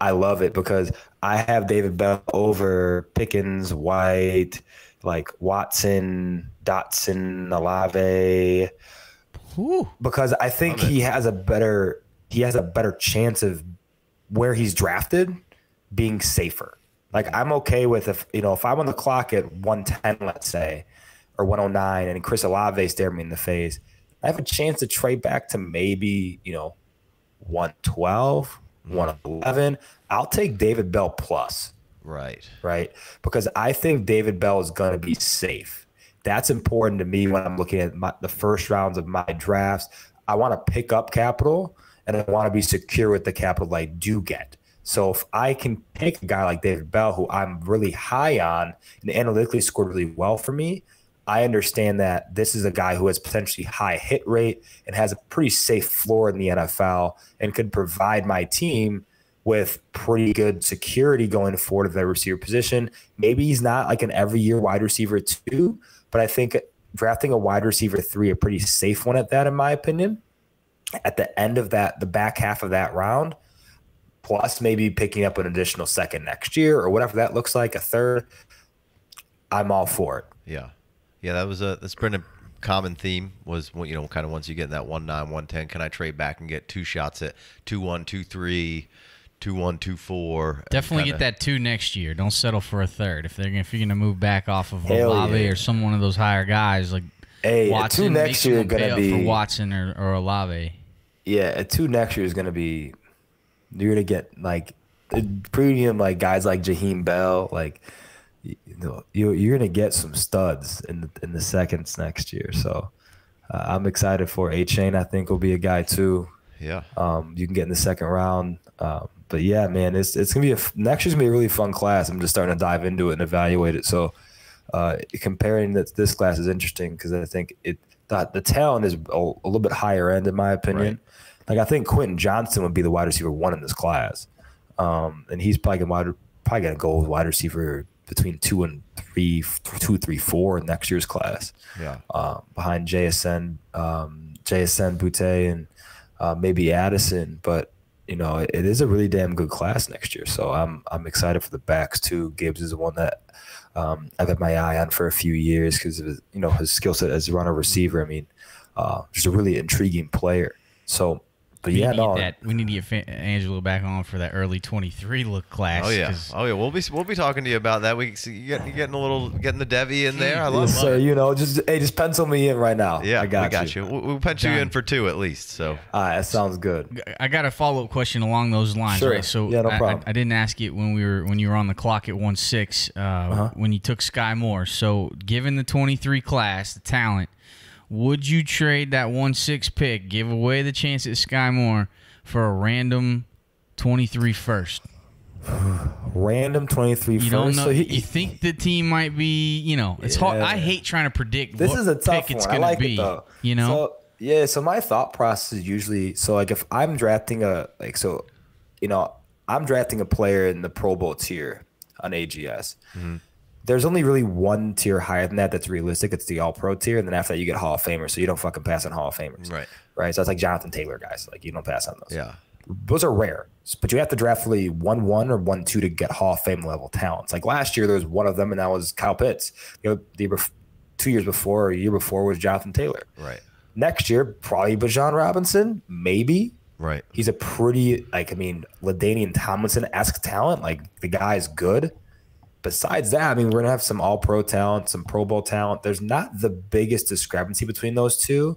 I love it because I have David Bell over Pickens, White, like Watson, Dotson, Olave, because I think he has a better he has a better chance of where he's drafted being safer. Like I'm okay with if you know if I'm on the clock at 110, let's say, or 109, and Chris Olave stared me in the face, I have a chance to trade back to maybe you know 112, 111. I'll take David Bell plus right. right? Because I think David Bell is going to be safe. That's important to me when I'm looking at my, the first rounds of my drafts. I want to pick up capital and I want to be secure with the capital I do get. So if I can pick a guy like David Bell, who I'm really high on and analytically scored really well for me, I understand that this is a guy who has potentially high hit rate and has a pretty safe floor in the NFL and could provide my team with pretty good security going forward of the receiver position. Maybe he's not like an every year wide receiver two, but I think drafting a wide receiver three, a pretty safe one at that, in my opinion. At the end of that, the back half of that round, plus maybe picking up an additional second next year or whatever that looks like, a third, I'm all for it. Yeah, yeah. That was a that's been a common theme was you know kind of once you get in that one nine one ten, can I trade back and get two shots at two one two three, two one two four? and Definitely kinda- get that two next year. Don't settle for a third. If they're gonna, if you're gonna move back off of Hell Olave yeah. or some one of those higher guys like Hey, a Watson, two next year someone gonna be for Watson or, or Olave. Yeah, a two next year is going to be you're going to get like premium like guys like Jaheim Bell, like you know, you you're gonna get some studs in the in the seconds next year. So uh, I'm excited for Achane. I think will be a guy too. Yeah. Um, you can get in the second round. Um, but yeah, man, it's it's gonna be a next year's gonna be a really fun class. I'm just starting to dive into it and evaluate it. So uh, comparing that this class is interesting because I think it the, the talent is a, a little bit higher end in my opinion. Like I think Quentin Johnston would be the wide receiver one in this class, um, and he's probably gonna wide, probably gonna go with wide receiver between two and three, two, three, four in next year's class Yeah. uh, behind JSN, um, JSN Boutte, and uh, maybe Addison. But you know, it, it is a really damn good class next year. So I'm I'm excited for the backs too. Gibbs is the one that um, I've had my eye on for a few years because of his, you know his skill set as a runner receiver. I mean, uh, just a really intriguing player. So, but We yeah, need no, that. We need to get Fa- Angelo back on for that early 23 look class. Oh yeah. 'cause Oh yeah. We'll be we'll be talking to you about that. We see you get you getting a little getting the Devy in there. I love yes, it. sir. You know, just hey, just pencil me in right now. Yeah, I got, we got you. We'll, we'll pencil you in for two at least. So All right, that sounds good. I got a follow up question along those lines. Sure. Right? So Yeah, no I- I, problem. I, didn't ask it when we were when you were on the clock at one six uh, Uh-huh. when you took Skyy Moore. So given the twenty three class, the talent, would you trade that one six pick, give away the chance at Skyy Moore for a random 23 first? *sighs* Random 23 You first. don't know. So he, you think the team might be, you know, it's hard. I hate trying to predict. This what is a tough pick it's one. I gonna like be. it though. You know, So, yeah. So my thought process is usually so like if I'm drafting a like so, you know, I'm drafting a player in the Pro Bowl tier on AGS. Mm-hmm. There's only really one tier higher than that that's realistic. It's the All Pro tier, and then after that you get Hall of Famers. So you don't fucking pass on Hall of Famers, Right. Right. So it's like Jonathan Taylor guys. Like you don't pass on those. yeah. Those are rare, but you have to draft really one one or one two to get Hall of Fame level talents. Like last year, there was one of them, and that was Kyle Pitts. You know, the year two years before or a year before was Jonathan Taylor. Right. Next year, probably Bijan Robinson, maybe. Right. He's a pretty like I mean, LaDainian Tomlinson esque talent. Like the guy is good. Besides that, I mean, we're gonna have some All Pro talent, some Pro Bowl talent. There's not the biggest discrepancy between those two,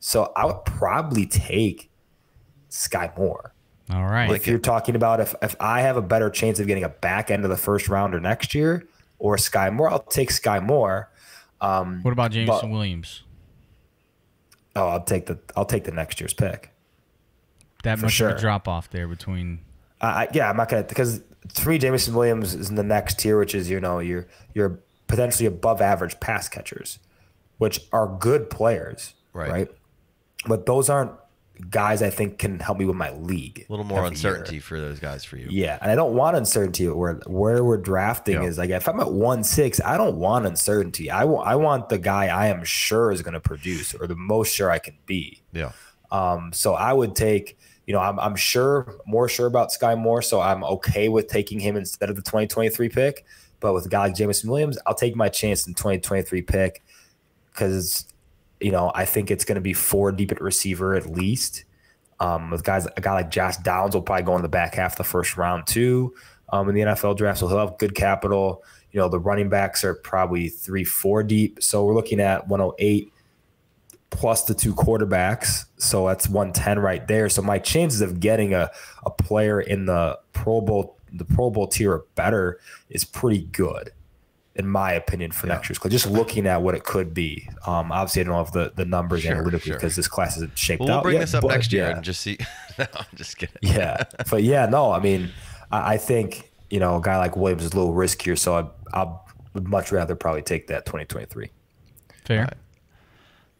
so I would probably take Skyy Moore. all right. if you're talking about if if I have a better chance of getting a back end of the first rounder next year or Skyy Moore, I'll take Skyy Moore. Um, what about Jameson but- Williams? oh, I'll take the I'll take the next year's pick. That much of a drop off there between. I, I- yeah, I'm not gonna because to me, Jameson Williams is in the next tier, which is you know you're you're potentially above average pass catchers, which are good players, Right. right? But those aren't guys I think can help me with my league. A little more uncertainty year. for those guys for you. Yeah, and I don't want uncertainty where where we're drafting Yeah. is like if I'm at one six, I don't want uncertainty. I want I want the guy I am sure is going to produce or the most sure I can be. Yeah. Um, so I would take, you know, I'm, I'm sure more sure about Skyy Moore, so I'm okay with taking him instead of the 2023 pick. But with a guy like Jameson Williams, I'll take my chance in 2023 pick because, you know, I think it's going to be four deep at receiver at least. Um, with guys, a guy like Josh Downs will probably go in the back half of the first round too. Um, in the NFL draft, so he'll have good capital. You know, the running backs are probably three, four deep. So we're looking at 108 plus the two quarterbacks. So that's 110 right there. So my chances of getting a, a player in the Pro Bowl, the Pro Bowl tier or better is pretty good, in my opinion, for next year's class. Just looking at what it could be. Um, obviously, I don't have the, the numbers Sure, analytically sure. because this class isn't shaped Well, we'll out bring yet, this up but next year yeah. and just see. *laughs* no, I'm just kidding. Yeah, but yeah, no, I mean, I, I think you know a guy like Williams is a little riskier, so I I would much rather probably take that 2023. Fair.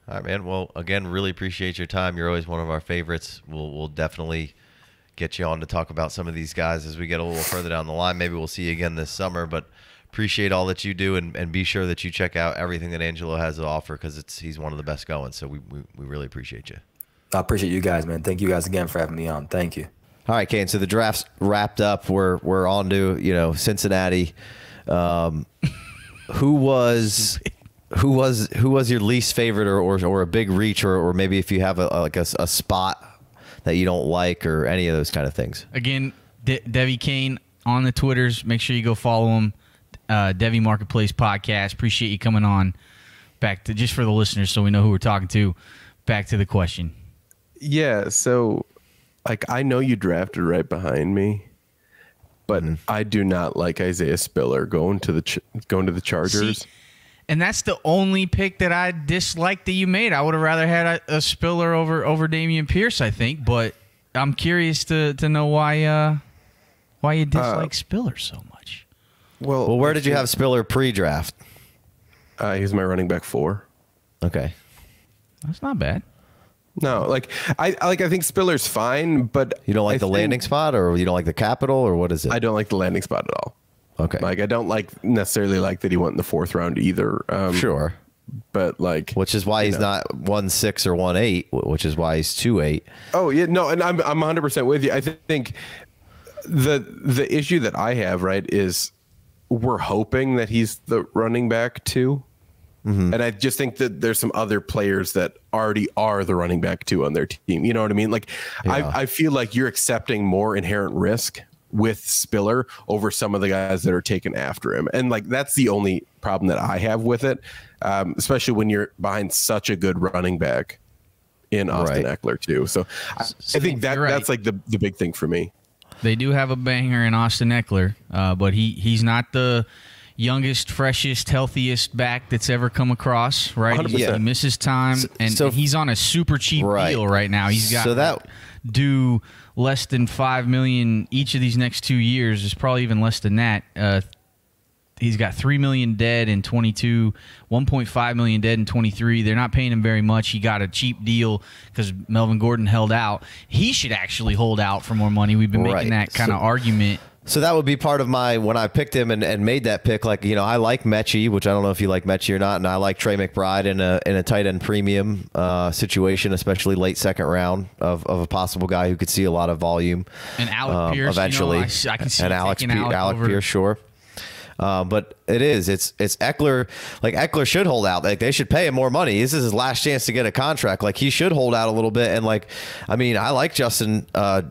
All right, man. Well, again, really appreciate your time. You're always one of our favorites. We'll we'll definitely get you on to talk about some of these guys as we get a little further down the line. Maybe we'll see you again this summer, but appreciate all that you do and, and be sure that you check out everything that Angelo has to offer because it's he's one of the best going. So we, we, we really appreciate you. I appreciate you guys, man. Thank you guys again for having me on. Thank you. All right, Kane. So the draft's wrapped up. We're we're on to you know Cincinnati. Um, who was *laughs* who was who was your least favorite or or, or a big reach or, or maybe if you have a, like a, a spot that you don't like or any of those kind of things. Again, De- Devy Kane on the Twitters. Make sure you go follow him. Uh, Devy Marketplace Podcast. Appreciate you coming on. Back to just for the listeners, so we know who we're talking to. Back to the question. Yeah, so like I know you drafted right behind me, but I do not like Isaiah Spiller going to the ch- going to the Chargers. See, and that's the only pick that I disliked that you made. I would have rather had a, a Spiller over over Dameon Pierce, I think. But I'm curious to to know why uh, why you dislike Spiller so much. well, Well, where did you have Spiller pre-draft? Uh, he's my running back four. Okay. That's not bad. No, like I I- like I think Spiller's fine, but You don't like I the think- landing spot, or you don't like the capital, or what is it? I don't like the landing spot at all. Okay. Like I don't like necessarily like that he went in the fourth round either. Um, sure. but like Which is why he's not one six or one eight, which is why he's two eight. Oh yeah, no, and I'm I'm 100 percent with you. I th- think the the issue that I have right is we're hoping that he's the running back too, Mm-hmm. and I just think that there's some other players that already are the running back too on their team. You know what I mean? Like Yeah. I I feel like you're accepting more inherent risk with Spiller over some of the guys that are taken after him, and like that's the only problem that I have with it, um, especially when you're behind such a good running back in Austin Right. Ekeler too. So I, I think that right. that's like the, the big thing for me. They do have a banger in Austin Ekeler, uh, but he he's not the youngest, freshest, healthiest back that's ever come across. Right? He, he misses time, and so- he's on a super cheap Right. deal right now. He's got So that- due less than five million each of these next two years. Is probably even less than that. Uh, he's got three million dead in 22, 1.5 million dead in 23. They're not paying him very much. He got a cheap deal because Melvin Gordon held out. He should actually hold out for more money. We've been Right. making that kind of So- argument. So that would be part of my when I picked him and, and made that pick. Like you know, I like Metchie, which I don't know if you like Metchie or not, and I like Trey McBride in a in a tight end premium uh, situation, especially late second round of, of a possible guy who could see a lot of volume. And Alec um, Pierce, you know, eventually, I I can see and Alex Pe- Alec Alec Pierce, sure. Uh, but it is. It's it's Ekeler. Like Ekeler should hold out. Like they should pay him more money. This is his last chance to get a contract. Like he should hold out a little bit. And like, I mean, I like Justin uh,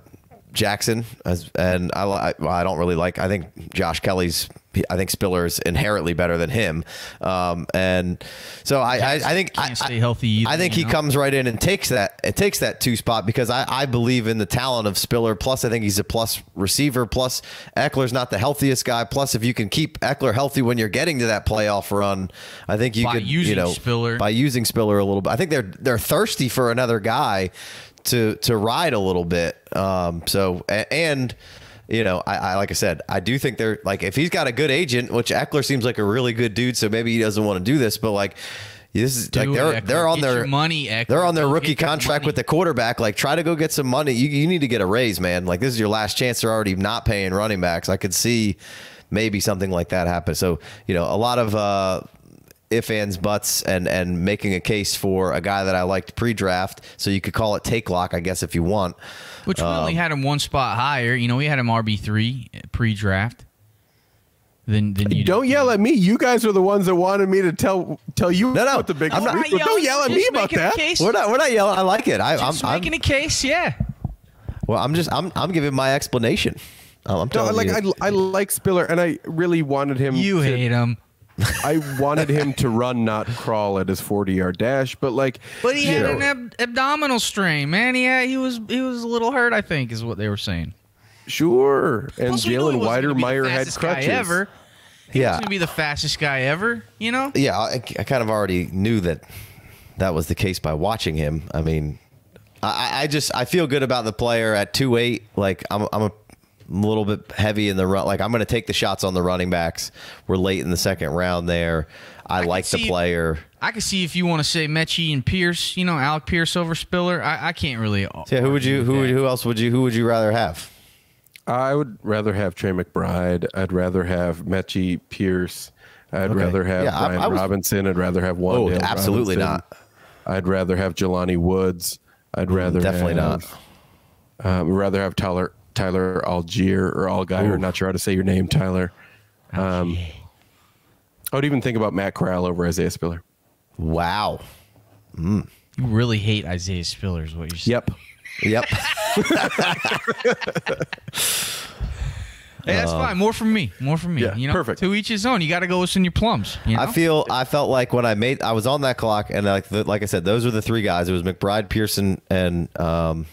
Jackson, as, and I well, I don't really like. I think Josh Kelley's. I think Spiller's inherently better than him. Um, and so I, I, I think Can't I, stay healthy either, I think he know? comes right in and takes that. It takes that two spot because I, I believe in the talent of Spiller. Plus, I think he's a plus receiver. Plus, Ekeler's not the healthiest guy. Plus, if you can keep Ekeler healthy when you're getting to that playoff run, I think you By could using you know Spiller. by using Spiller a little bit. I think they're they're thirsty for another guy to to ride a little bit. Um, so and. You know, I, I like I said, I do think they're like if he's got a good agent, which Ekeler seems like a really good dude, so maybe he doesn't want to do this, but like this is Do like they're Ekeler. they're on Get their money, Ekeler. they're on their Go rookie contract money. with the quarterback. Like, try to go get some money. You, you need to get a raise, man. Like, this is your last chance. They're already not paying running backs. I could see maybe something like that happen. So, you know, a lot of uh, if ands, buts, and and making a case for a guy that I liked pre-draft. So you could call it take lock, I guess, if you want. Which we Um, only had him one spot higher. You know, we had him RB three pre-draft. Then, then you Don't yell at me. You guys are the ones that wanted me to tell tell you No, no, what the big I'm not- three- Don't yell at me about making a that. case. We're not we're not yelling. I like it. I, Just I'm, I'm making a case, yeah. well. I'm just I'm I'm giving my explanation. Um, I'm No, telling like you. I, I like Spiller, and I really wanted him. You to, hate him. I wanted him to run, not crawl at his forty yard dash. But like, But he had know, an ab- abdominal strain, man. He had, he was he was a little hurt, I think, is what they were saying. sure. And Plus, we knew he Jalen wasn't gonna be the Wydermyer had fastest guy crutches. Ever. He yeah, gonna be the fastest guy ever. You know. yeah, I, I kind of already knew that that was the case by watching him. I mean, I, I just I feel good about the player at two eight. Like I'm I'm a little bit heavy in the run. Like I'm going to take the shots on the running backs. We're late in the second round there. I, can like the see- player. I can see if you want to say Metchie and Pierce, you know, Alec Pierce over Spiller. I, I can't really. Yeah, who would you who would, who else would you who would you rather have? I would rather have Trey McBride. I'd rather have Metchie Pierce. I'd Okay. rather have Yeah, Brian I was- Robinson. I'd rather have one. Oh, absolutely not. I'd rather have Jelani Woods. I'd rather Definitely have, Um, I'd rather have Tyler Tyler Allgeier or Allgeier. Not sure how to say your name, Tyler. Um, I would even think about Matt Corral over Isaiah Spiller. Wow. You really hate Isaiah Spiller, is what you're saying. Yep. Yep. *laughs* Hey, that's fine. More from me. More from me. Yeah, you know, perfect. To each his own. You got to go listen your plums. You know? I feel I felt like when I made I was on that clock and like the, like I said those were the three guys. It was McBride, Pearson, and um,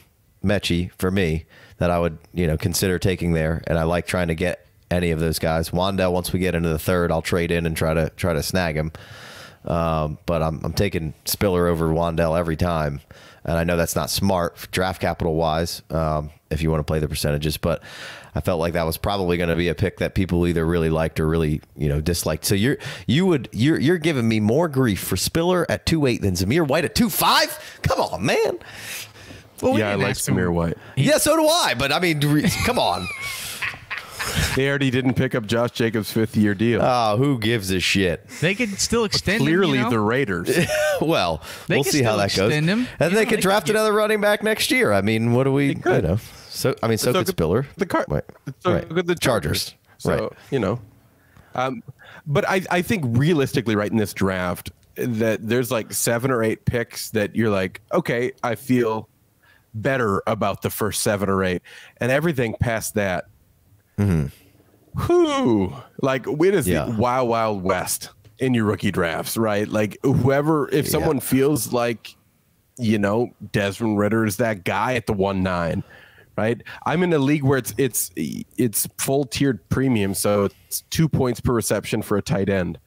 Metchie for me that I would you know consider taking there, and I like trying to get any of those guys. Wan'Dale, once we get into the third, I'll trade in and try to try to snag him. Um, but I'm I'm taking Spiller over Wan'Dale every time, and I know that's not smart draft capital wise. Um, if you want to play the percentages, but I felt like that was probably going to be a pick that people either really liked or really you know disliked. So you're you would you're you're giving me more grief for Spiller at two eight than Zamir White at two five. Come on, man. Well, we yeah, I like ask him- Zamir White. Yeah, so do I. But I mean, re- come on. They already didn't pick up Josh Jacobs' fifth year deal. Oh, who gives a shit? They could still extend. Clearly, him, you know? the Raiders. *laughs* well, They we'll see how that goes. him. And You they know, could they draft could get- another running back next year. I mean, what do we? You could. know, so I mean, so, So could could Spiller. the car, right. so right. could the Chargers. So Right. you know, um, but I I think realistically, right in this draft, that there's like seven or eight picks that you're like, okay, I feel better about the first seven or eight, and everything past that. Whoo! Like it is Yeah. the wild wild west in your rookie drafts, right? Like whoever, if someone feels like you know, Desmond Ridder is that guy at the one nine, right? I'm in a league where it's it's it's full tiered premium, so it's two points per reception for a tight end,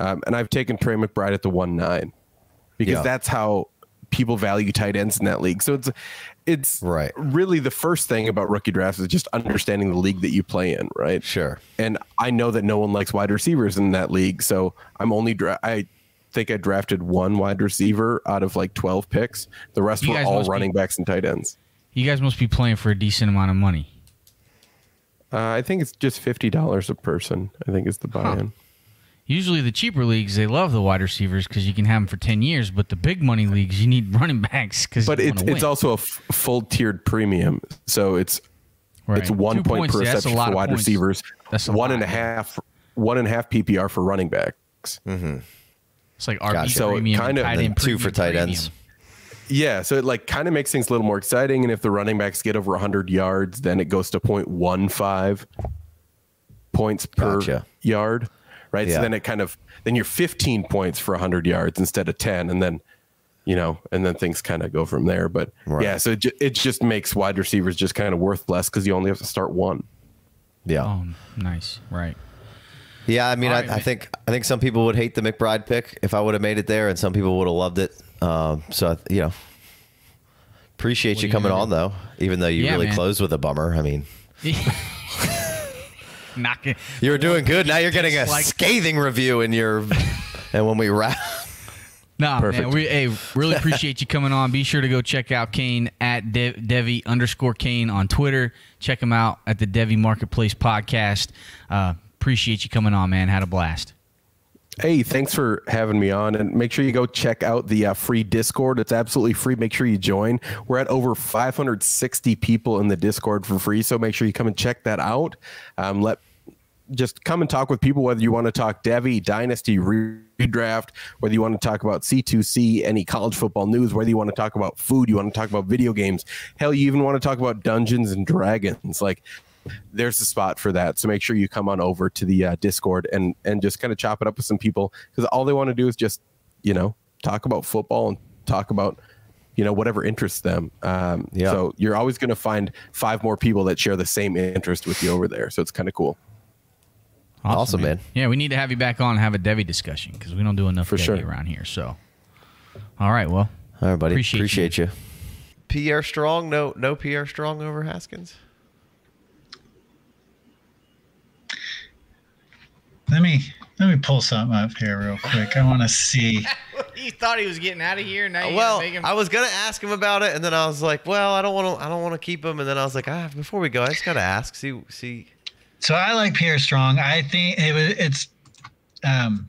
um, and I've taken Trey McBride at the one nine because Yeah. that's how people value tight ends in that league. So it's it's Right. really the first thing about rookie drafts is just understanding the league that you play in, right? Sure. And I know that no one likes wide receivers in that league, so I'm only dra- I think I drafted one wide receiver out of like 12 picks. The rest You were all must be- running backs and tight ends. You guys must be playing for a decent amount of money. Uh, I think it's just fifty dollars a person. I think is the buy-in. Usually, the cheaper leagues they love the wide receivers because you can have them for ten years. But the big money leagues, you need *laughs* running backs because. But it's it's also a f- full tiered premium, so it's it's one Two point points, per yeah, reception for wide points. receivers, That's a one lot, and a yeah. half, one and a half PPR for running backs. Mm-hmm. It's like RB Gotcha. So premium, kind of- tight And end two for premium, tight ends. premium. Yeah, so it like kind of makes things a little more exciting. And if the running backs get over 100 yards, then it goes to 0.15 points per Gotcha. yard, right? Yeah. So then it kind of then you're 15 points for 100 yards instead of 10, and then you know, and then things kind of go from there. But Right. yeah, so it, ju- it just makes wide receivers just kind of worth less because you only have to start one. Yeah. Oh, nice. Right. Yeah, I mean, All I, right, I think I think some people would hate the McBride pick if I would have made it there, and some people would have loved it. Um, so I- you know, appreciate What you are you coming on though, even though you Yeah, really man. closed with a bummer. I mean, *laughs* *laughs* Not it. you were doing good. Now you're getting a like- scathing review in your. and when we wrap, Nah, Perfect. man. We hey, really appreciate you coming on. Be sure to go check out Kane at Dev, Devy underscore Kane on Twitter. Check him out at the Devy Marketplace podcast. Uh, appreciate you coming on, man. Had a blast. Hey, thanks for having me on. And make sure you go check out the uh, free Discord. It's absolutely free. Make sure you join. We're at over 560 people in the Discord for free. So make sure you come and check that out. Um, let just come and talk with people, whether you want to talk Devy, Dynasty, redraft, whether you want to talk about C2C, any college football news, whether you want to talk about food, you want to talk about video games. Hell, you even want to talk about Dungeons and Dragons. Like, there's a spot for that. So make sure you come on over to the uh, Discord and and just kind of chop it up with some people because all they want to do is just you know talk about football and talk about you know whatever interests them. Um, Yeah. So you're always going to find five more people that share the same interest with you over there. So it's kind of cool. Awesome, man. Yeah, we need to have you back on and have a Devy discussion because we don't do enough For Devy sure. around here. So, all right. Well, all right, buddy, Appreciate appreciate, you. Pierre Strong, no, no Pierre Strong over Haskins. Let me let me pull something up here real quick. I want to see. *laughs* you thought he was getting out of here. Now Well, I was gonna ask him about it, and then I was like, "Well, I don't want to. I don't want to keep him." And then I was like, "Ah, before we go, I just gotta ask. See, see. So I like Pierre Strong. I think it was it's um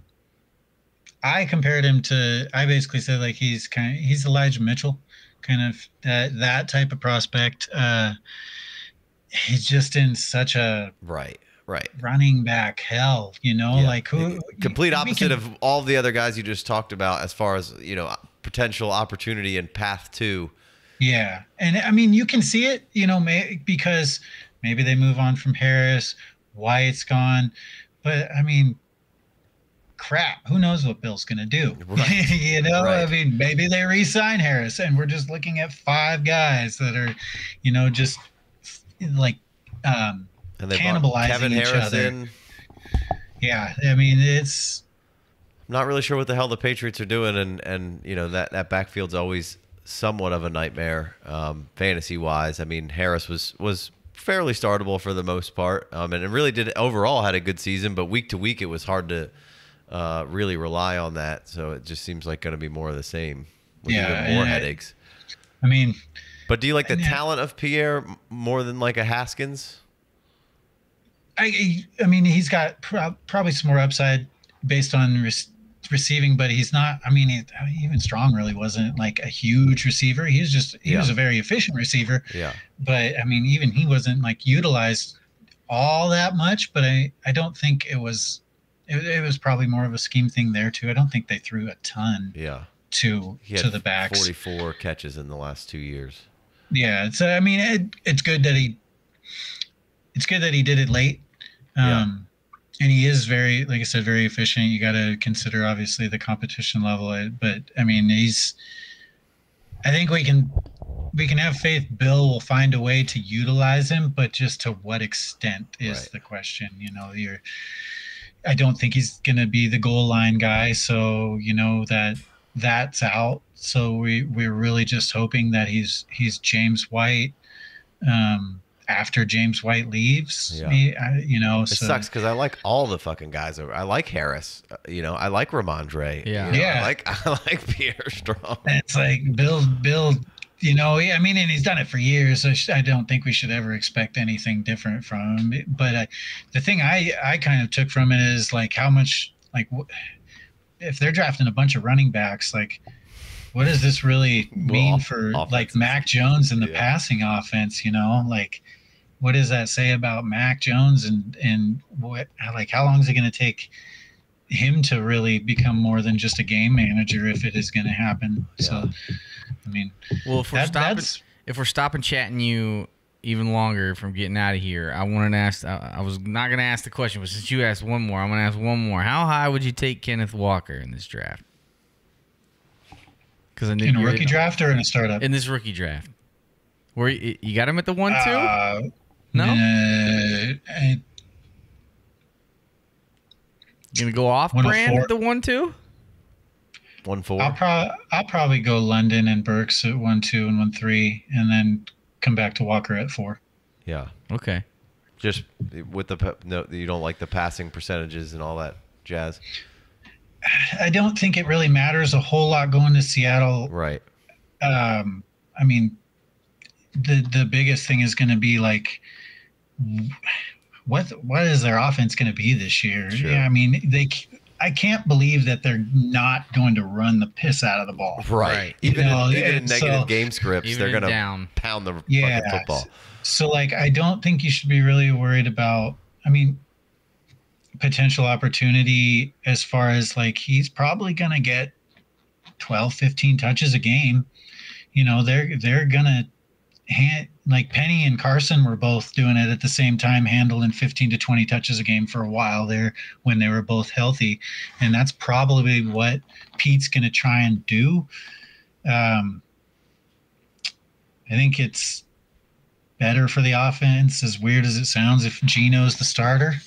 I compared him to I basically said like he's kind of he's Elijah Mitchell, kind of that that type of prospect. Uh he's just in such a Right, right. running back hell, you know, Yeah. like who Complete opposite can- of all the other guys you just talked about, as far as you know, potential opportunity and path to. Yeah, and I mean you can see it, you know, may, because maybe they move on from Harris, White's gone, but I mean, crap, who knows what Bill's going to do? *laughs* Right. you know, I mean, maybe they re-sign Harris, and we're just looking at five guys that are, you know, just like, um, And they Cannibalizing Kevin each Harris other. yeah. I mean, it's I'm not really sure what the hell the Patriots are doing, and and you know that that backfield's always somewhat of a nightmare, um, fantasy wise. I mean, Harris was was fairly startable for the most part, um, and it really did overall had a good season, but week to week it was hard to uh, really rely on that. So it just seems like going to be more of the same with Yeah, even more headaches. I mean, But do you like the Yeah. talent of Pierre more than like a Haskins? I I mean he's got pro- probably some more upside based on receiving, but he's not. I mean, he, even Strong really wasn't like a huge receiver. He was just he was a very efficient receiver, Yeah, but I mean, even he wasn't like utilized all that much. But I I don't think it was. It, it was probably more of a scheme thing there too. I don't think they threw a ton yeah. to to the backs. 44 catches in the last two years. Yeah, So I mean, it, it's good that he. It's good that he did it late. Yeah. Um, And he is very, like I said, very efficient. You got to consider obviously the competition level, uh, but I mean, he's. I think we can, we can have faith. Bill will find a way to utilize him, but just to what extent is Right. the question. You know, you're. I don't think he's going to be the goal line guy, so you know that that's out. So we we're really just hoping that he's he's James White um, after James White leaves. Yeah. He- I- you know, It so sucks because I like all the fucking guys. over I like Harris. uh, You know, I like Rhamondre. Yeah. you know, Yeah. I like *laughs* I like Pierre Strong. it's like Bill Bill. You know, I mean, and he's done it for years. So I don't think we should ever expect anything different from him. But uh, the thing I I kind of took from it is like how much like if they're drafting a bunch of running backs, like what does this really mean Well, for offenses. like Mac Jones and the Yeah. passing offense? You know, like what does that say about Mac Jones and and what like how long is it going to take? him to really become more than just a game manager if it is going to happen. So, I mean, Well, if we're that, stopping, that's if we're stopping chatting you even longer from getting out of here, I wanted to ask. I, I was not going to ask the question, but since you asked one more, I'm going to ask one more. How high would you take Kenneth Walker in this draft? Because in a rookie draft or in a startup. in this rookie draft, where you, you got him at the one two? Uh, no, uh, I- you gonna go off brand at the one two? One four. I'll probably I'll probably go London and Burks at one, two, and one, three, and then come back to Walker at four. yeah, Okay. just with the pa- no, you don't like the passing percentages and all that jazz, I don't think it really matters a whole lot going to Seattle. right? um, I mean, the the biggest thing is going to be like, what what is their offense going to be this year? Sure. Yeah, I mean, they. I can't believe that they're not going to run the piss out of the ball. Right. Even You know, in, even in negative so- game scripts, they're gonna pound the Yeah. fucking football. So, like, I don't think you should be really worried about. I mean, potential opportunity as far as like he's probably going to get 12, 15 touches a game. You know, they're they're gonna hand like Penny and Carson were both doing it at the same time, handling 15 to 20 touches a game for a while there when they were both healthy. And that's probably what Pete's going to try and do. Um, I think it's better for the offense, as weird as it sounds, if Geno's the starter. *laughs*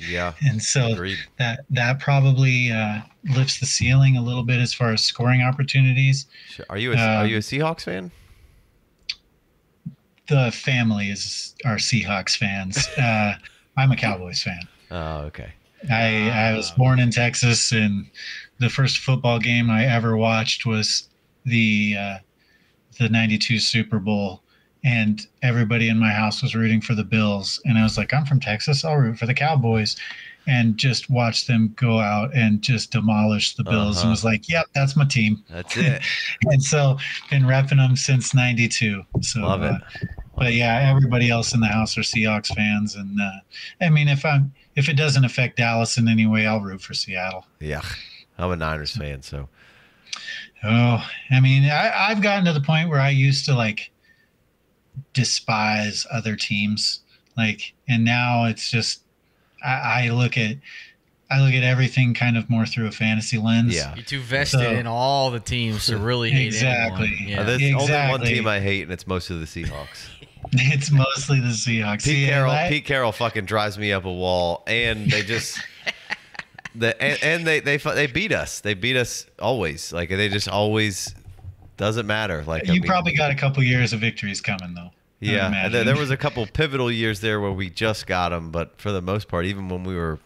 Yeah, And so agreed. that that probably uh, lifts the ceiling a little bit as far as scoring opportunities. Are you a, are Um, you a Seahawks fan? The family is are Seahawks fans. *laughs* Uh, I'm a Cowboys fan. Oh, okay. I I was born in Texas, and the first football game I ever watched was the uh, the '92 Super Bowl, and everybody in my house was rooting for the Bills, and I was like, I'm from Texas, I'll root for the Cowboys, and just watched them go out and just demolish the Bills, Uh-huh. and was like, Yep, that's my team, That's *laughs* it. and so been repping them since '92. So Love it. uh, but yeah, everybody else in the house are Seahawks fans, and uh, I mean, if I'm if it doesn't affect Dallas in any way, I'll root for Seattle. Yeah, I'm a Niners fan, so Oh, I mean, I, I've gotten to the point where I used to like despise other teams, like, and now it's just I, I look at I look at everything kind of more through a fantasy lens. Yeah. You're too vested So- in all the teams to really hate Exactly. anyone. Uh, Yeah. there's only one team I hate, and it's mostly the Seahawks. *laughs* It's mostly the Seahawks. Pete See, Carroll, I- Pete Carroll fucking drives me up a wall, and they just. *laughs* The, and, and they, they they beat us. They beat us always. Like they just always doesn't matter. Like I you mean- probably got a couple years of victories coming though. Yeah, there, there was a couple pivotal years there where we just got them, but for the most part, even when we were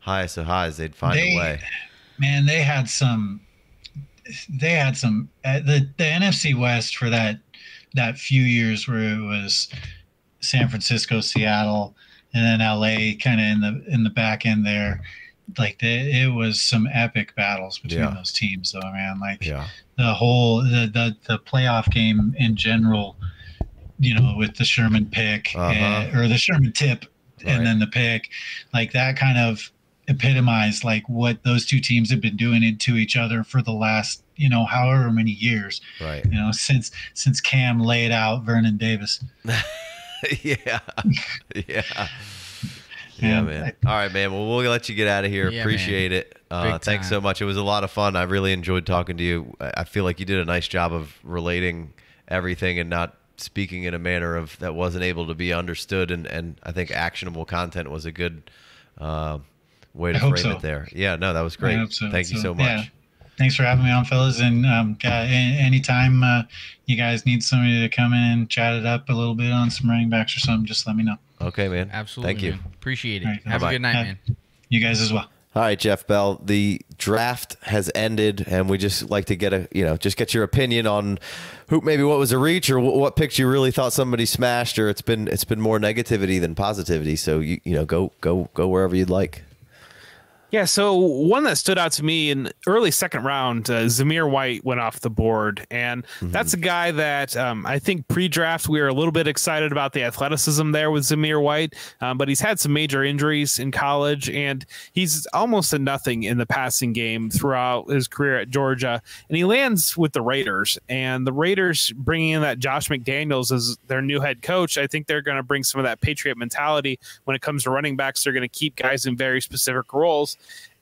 highest of highs, they'd find They- a way. man they had some they had some uh, the the NFC West for that that few years where it was San Francisco, Seattle, and then LA kind of in the in the back end there. Like the, it was some epic battles between Yeah. those teams, though, man. Like Yeah, the whole the, the the playoff game in general, you know, with the Sherman pick Uh-huh. and, or the Sherman tip Right. and then the pick, like that kind of epitomized like what those two teams have been doing it to each other for the last you know however many years right. you know since since Kam laid out Vernon Davis. *laughs* *laughs* yeah, yeah, yeah, Man, man. All right, man. Well, we'll let you get out of here. Yeah, Appreciate it. Uh, thanks so much. It was a lot of fun. I really enjoyed talking to you. I I feel like you did a nice job of relating everything and not speaking in a manner of that wasn't able to be understood. And, and I think actionable content was a good uh, way to frame so. it there. Yeah, no, that was great. so. Thank you so much. yeah. Thanks for having me on, fellas. And um, yeah, anytime uh, you guys need somebody to come in and chat it up a little bit on some running backs or something, just let me know. Okay, man. Absolutely. Thank you. man. Appreciate it. All right, Have bye-bye. a good night, Yeah. man. You guys as well. All right, Jeff Bell. The draft has ended, and we just like to get a you know just get your opinion on who maybe what was a reach or what picks you really thought somebody smashed, or it's been it's been more negativity than positivity. So you you know go go go wherever you'd like. Yeah, so one that stood out to me in early second round, uh, Zamir White went off the board, and that's a guy that um, I think pre-draft we were a little bit excited about the athleticism there with Zamir White, um, but he's had some major injuries in college, and he's almost a nothing in the passing game throughout his career at Georgia, and he lands with the Raiders, and the Raiders bringing in that Josh McDaniels as their new head coach, I think they're going to bring some of that Patriot mentality when it comes to running backs. They're going to keep guys in very specific roles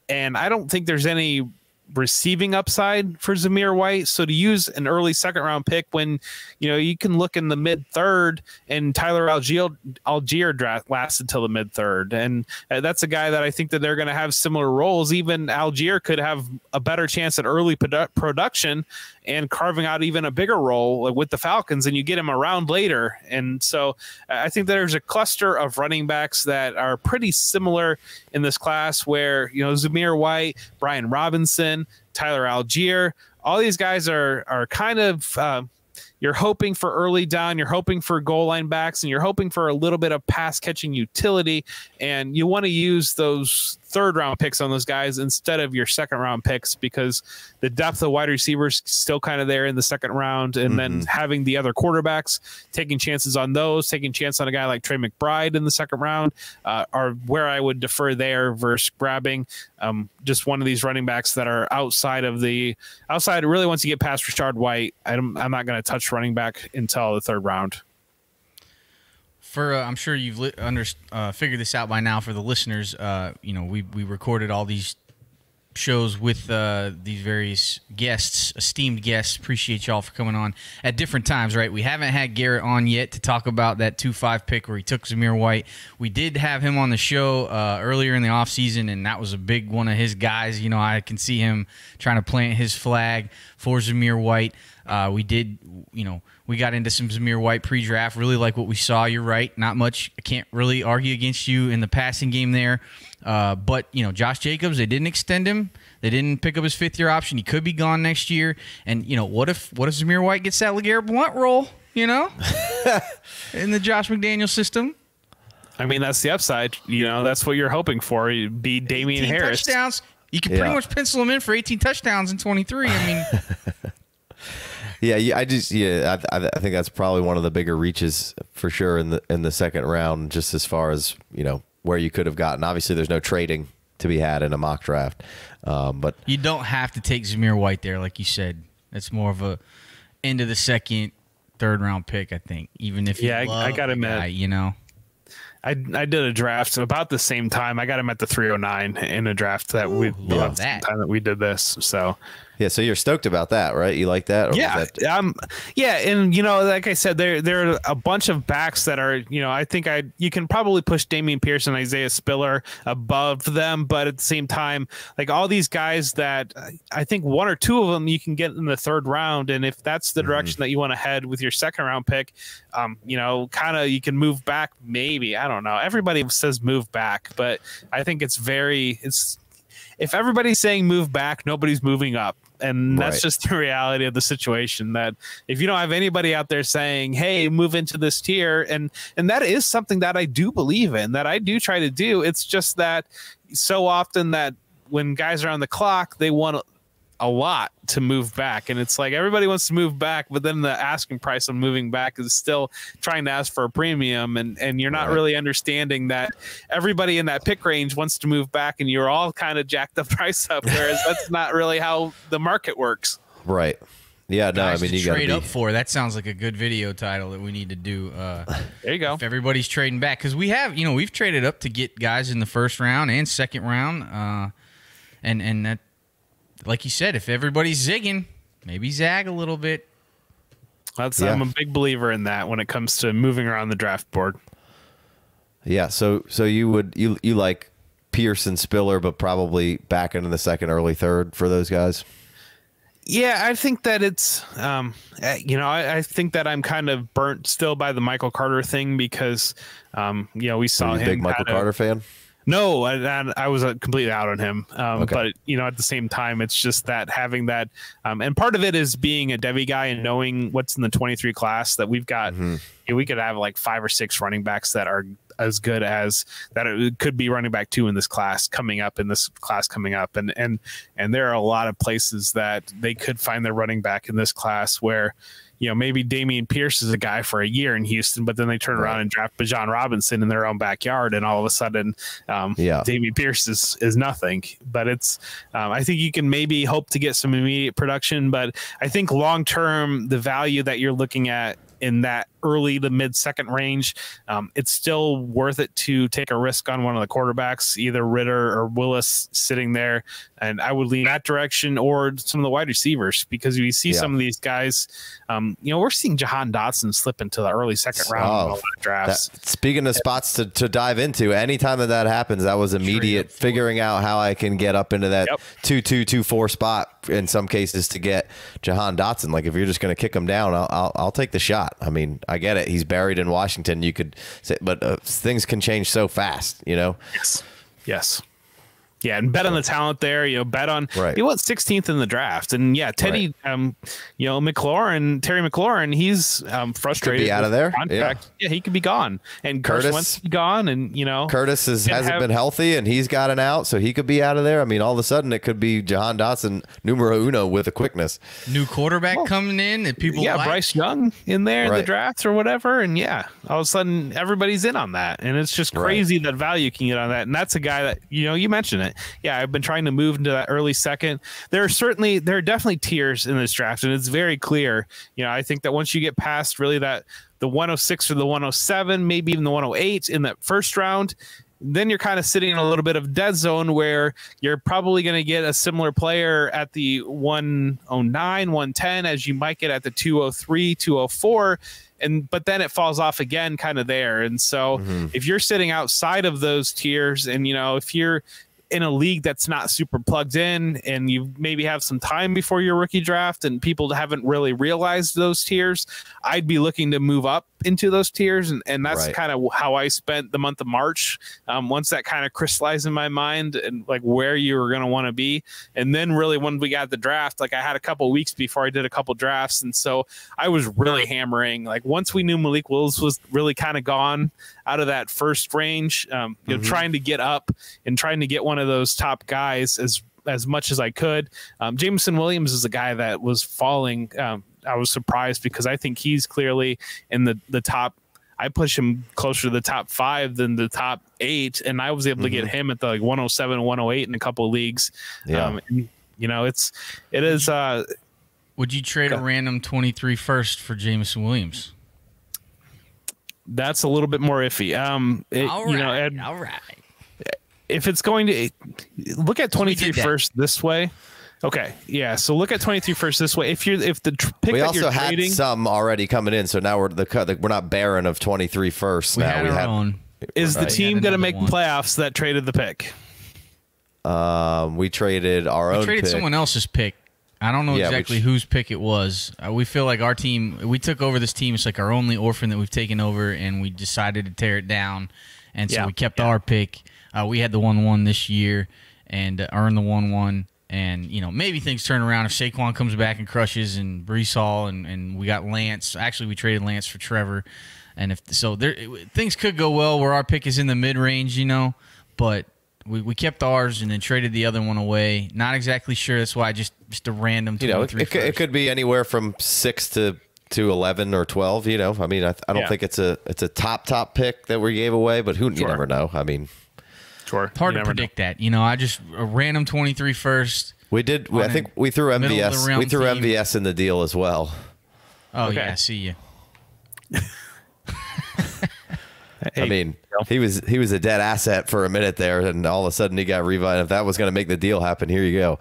and I don't think there's any receiving upside for Zamir White. So to use an early second round pick when you know you can look in the mid third and Tyler Allgeier Allgeier draft lasted till the mid third, and uh, that's a guy that I think that they're going to have similar roles. Even Allgeier could have a better chance at early produ- production and carving out even a bigger role with the Falcons, and you get him around later. And so I think there's a cluster of running backs that are pretty similar in this class where, you know, Zamir White, Brian Robinson, Tyler Allgeier, all these guys are are kind of uh, you're hoping for early down, you're hoping for goal line backs, and you're hoping for a little bit of pass catching utility. And you want to use those third round picks on those guys instead of your second round picks because the depth of wide receivers still kind of there in the second round. And then having the other quarterbacks, taking chances on those, taking chance on a guy like Trey McBride in the second round uh, are where I would defer there versus grabbing um, just one of these running backs that are outside of the outside. Really, once you get past Richard White, I'm, I'm not going to touch running back until the third round. For uh, I'm sure you've li- under, uh, figured this out by now. For the listeners, uh, you know we we recorded all these shows with uh, these various guests, esteemed guests. Appreciate y'all for coming on at different times. Right, we haven't had Garret on yet to talk about that two five pick where he took Zamir White. We did have him on the show uh, earlier in the offseason, and that was a big one of his guys. You know, I can see him trying to plant his flag for Zamir White. Uh, we did, you know, we got into some Zamir White pre-draft. Really like what we saw. You're right. Not much. I can't really argue against you in the passing game there. Uh, but you know, Josh Jacobs, they didn't extend him. They didn't pick up his fifth year option. He could be gone next year. And you know, what if what if Zamir White gets that LeGarrette Blount role? You know, *laughs* in the Josh McDaniel system. I mean, that's the upside. You know, that's what you're hoping for. You'd Be Damien Harris. touchdowns. You can pretty Yeah. much pencil him in for 18 touchdowns in 23. I mean, *laughs* Yeah, yeah, I just yeah, I, I I think that's probably one of the bigger reaches for sure in the in the second round, just as far as you know where you could have gotten. Obviously, there's no trading to be had in a mock draft, um, but you don't have to take Zamir White there, like you said. It's more of a end of the second, third round pick, I think. Even if you Yeah, I- I gotta the admit. you know. I I did a draft about the same time. I got him at the 309 in a draft that we love about the same that. time that we did this. So Yeah, so you're stoked about that, right? You like that? Or yeah, that- um, yeah, and you know, like I said, there there are a bunch of backs that are, you know, I think I you can probably push Dameon Pierce and Isaiah Spiller above them, but at the same time, like all these guys that I think one or two of them you can get in the third round, and if that's the direction that you want to head with your second round pick, um, you know, kind of you can move back, maybe I don't know. Everybody says move back, but I think it's very it's if everybody's saying move back, nobody's moving up. And that's Right. just *laughs* the reality of the situation that if you don't have anybody out there saying, "Hey, move into this tier," and and that is something that I do believe in, that I do try to do. It's just that so often that when guys are on the clock, they want a lot to move back, and it's like everybody wants to move back, but then the asking price on moving back is still trying to ask for a premium, and and you're not Right. really understanding that everybody in that pick range wants to move back, and you're all kind of jacked the *laughs* price up, whereas *laughs* that's not really how the market works. right. Yeah, no, I mean to you got to trade be up for. That sounds like a good video title that we need to do. Uh, *laughs* There you go. if everybody's trading back, because we have, you know, we've traded up to get guys in the first round and second round, uh, and and that, like you said, if everybody's zigging, maybe zag a little bit. That's Yeah. I'm a big believer in that when it comes to moving around the draft board. Yeah, so so you would you you like Pearson Spiller, but probably back into the second, early third for those guys. Yeah, I think that it's, um, uh, you know, I, I think that I'm kind of burnt still by the Michael Carter thing because, um, you know, we Are saw you him. big Michael kinda- Carter fan? No, I, I, was uh, completely out on him. Um, Okay. But you know, at the same time, it's just that having that, um, and part of it is being a Devy guy and knowing what's in the 23 class that we've got. Mm-hmm. you know, we could have like five or six running backs that are as good as that it could be running back two in this class coming up in this class coming up and and and there are a lot of places that they could find their running back in this class where you know maybe Dameon Pierce is a guy for a year in Houston but then they turn around and draft Bijan Robinson in their own backyard and all of a sudden um, Yeah. Dameon Pierce is is nothing but it's um, I think you can maybe hope to get some immediate production but I think long term the value that you're looking at in that early to mid second range, um, it's still worth it to take a risk on one of the quarterbacks, either Ridder or Willis sitting there. And I would lean that direction or some of the wide receivers because we see Yeah. some of these guys, um, you know, we're seeing Jahan Dotson slip into the early second round Oh, of That, drafts. speaking of spots to, to dive into, anytime that that happens, that was immediate figuring out how I can get up into that Yep. two two two four spot in some cases to get Jahan Dotson. Like if you're just going to kick him down, I'll, I'll I'll take the shot. I mean, I get it. He's buried in Washington. You could say, but uh, things can change so fast, you know. Yes. Yes. Yeah, and bet on the talent there. You know, bet on. Right. He went 16th in the draft, and yeah, Teddy, um, you know, McLaurin, Terry McLaurin, he's um frustrated. out of there. the Contract. Yeah. he could be gone, and Curtis- Curtis Wentz be gone, and you know, Curtis is, hasn't have- been healthy and he's got an out, so he could be out of there. I mean, all of a sudden it could be Jahan Dotson numero uno with a quickness. New quarterback coming in that people yeah, like. Bryce Young in there in the drafts or whatever, and yeah, all of a sudden everybody's in on that, and it's just Right. crazy that value can get on that. And that's a guy that you know you mentioned it. Yeah, I've been trying to move into that early second. There are certainly there are definitely tiers in this draft, and it's very clear. You know, I think that once you get past really that the 106 or the 107, maybe even the 108 in that first round. Then you're kind of sitting in a little bit of dead zone where you're probably going to get a similar player at the 109, 110 as you might get at the 203, 204 and but then it falls off again kind of there and so mm-hmm. if you're sitting outside of those tiers and you know if you're in a league that's not super plugged in and you maybe have some time before your rookie draft and people haven't really realized those tiers i'd be looking to move up into those tiers and, and that's Right. kind of how i spent the month of march um, once that kind of crystallized in my mind and like where you were going to want to be and then really when we got the draft like i had a couple weeks before i did a couple drafts and so i was really hammering like once we knew malik willis was really kind of gone out of that first range um, you know trying to get up and trying to get one of those top guys as as much as I could. Um, Jameson Williams is a guy that was falling. Um, I was surprised because I think he's clearly in the the top. I push him closer to the top five than the top eight, and I was able to get him at the like 107, 108 in a couple of leagues. Yeah. Um, and, you know, it's it is. Uh, Would you trade a random 23 first for Jameson Williams? that's a little bit more iffy. Um, it- All you know, Ed, all right. if it's going to look at we 23 first this way. Okay, yeah. So look at 23 first this way. If you're if the tr- pick We that also you're had trading, some already coming in, so now we're the cut. We're not barren of 23 first. We now had we our had. own. is the Right. team going to make one. playoffs that traded the pick? Um, we traded our own. We own. traded pick. someone else's pick. I don't know Yeah, exactly which- whose pick it was. Uh, we feel like our team. We took over this team. It's like our only orphan that we've taken over, and we decided to tear it down. And so Yeah, we kept our pick. Uh, we had the one one this year, and uh, earned the one one. And you know maybe things turn around if Saquon comes back and crushes, and Breece Hall, and, and we got Lance. Actually, we traded Lance for Trevor, and if so, there things could go well where our pick is in the mid range, you know. But we, we kept ours and then traded the other one away. Not exactly sure. That's why I just just a random. You know, it, it, could, it could be anywhere from six to to 11 or 12. You know, I mean, I, I don't Yeah. think it's a it's a top top pick that we gave away, but who you never know. I mean, Sure, It's hard You to never know. predict that. You know, I just a random 23 first. we did. We, I think we threw middle MVS. We threw team. MVS in the deal as well. Oh Okay. yeah, I see you. *laughs* I mean, he was he was a dead asset for a minute there, and all of a sudden he got revived. If that was going to make the deal happen, here you go.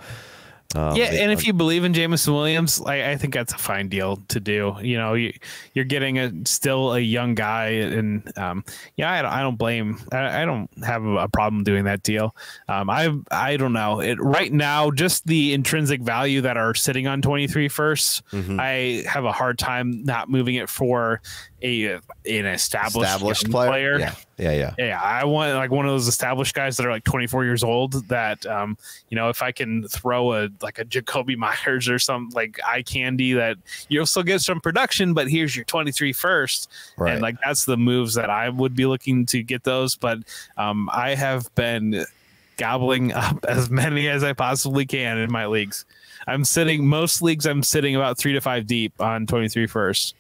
Um, yeah, and if you believe in Jameson Williams, like I think that's a fine deal to do. You know, you, you're getting a still a young guy, and um, yeah, I don't, I don't blame. I, I don't have a problem doing that deal. Um, I I don't know. It right now, just the intrinsic value that are sitting on 23 first, Mm-hmm. I have a hard time not moving it for a an established, established young player. Yeah, yeah, yeah. yeah, I want like one of those established guys that are like 24 years old. That um, you know, if I can throw a like a Jakobi *laughs* Meyers or some like eye candy, that you'll still get some production. But here's your 23 first, Right. and like that's the moves that I would be looking to get those. But um, I have been gobbling *laughs* up as many as I possibly can in my leagues. I'm sitting most leagues. I'm sitting about three to five deep on 23 first.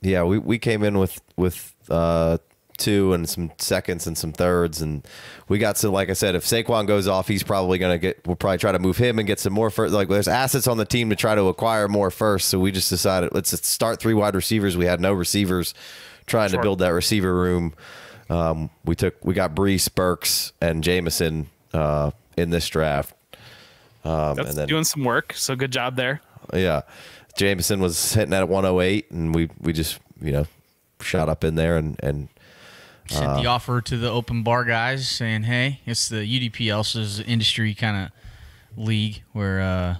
Yeah, we, we came in with with uh, two and some seconds and some thirds, and we got some. Like I said, if Saquon goes off, he's probably gonna get. We'll probably try to move him and get some more first. Like there's assets on the team to try to acquire more first. So we just decided let's just start three wide receivers. We had no receivers, trying Sure. to build that receiver room. Um, we took we got Breece, Burks, and Jameson uh, in this draft. Um, That's and then doing some work. So good job there. yeah, Jameson was hitting at 108, and we we just you know shot up in there and and Sent Uh, the offer to the open bar guys saying, "Hey, it's the UDP else's industry kind of league where uh,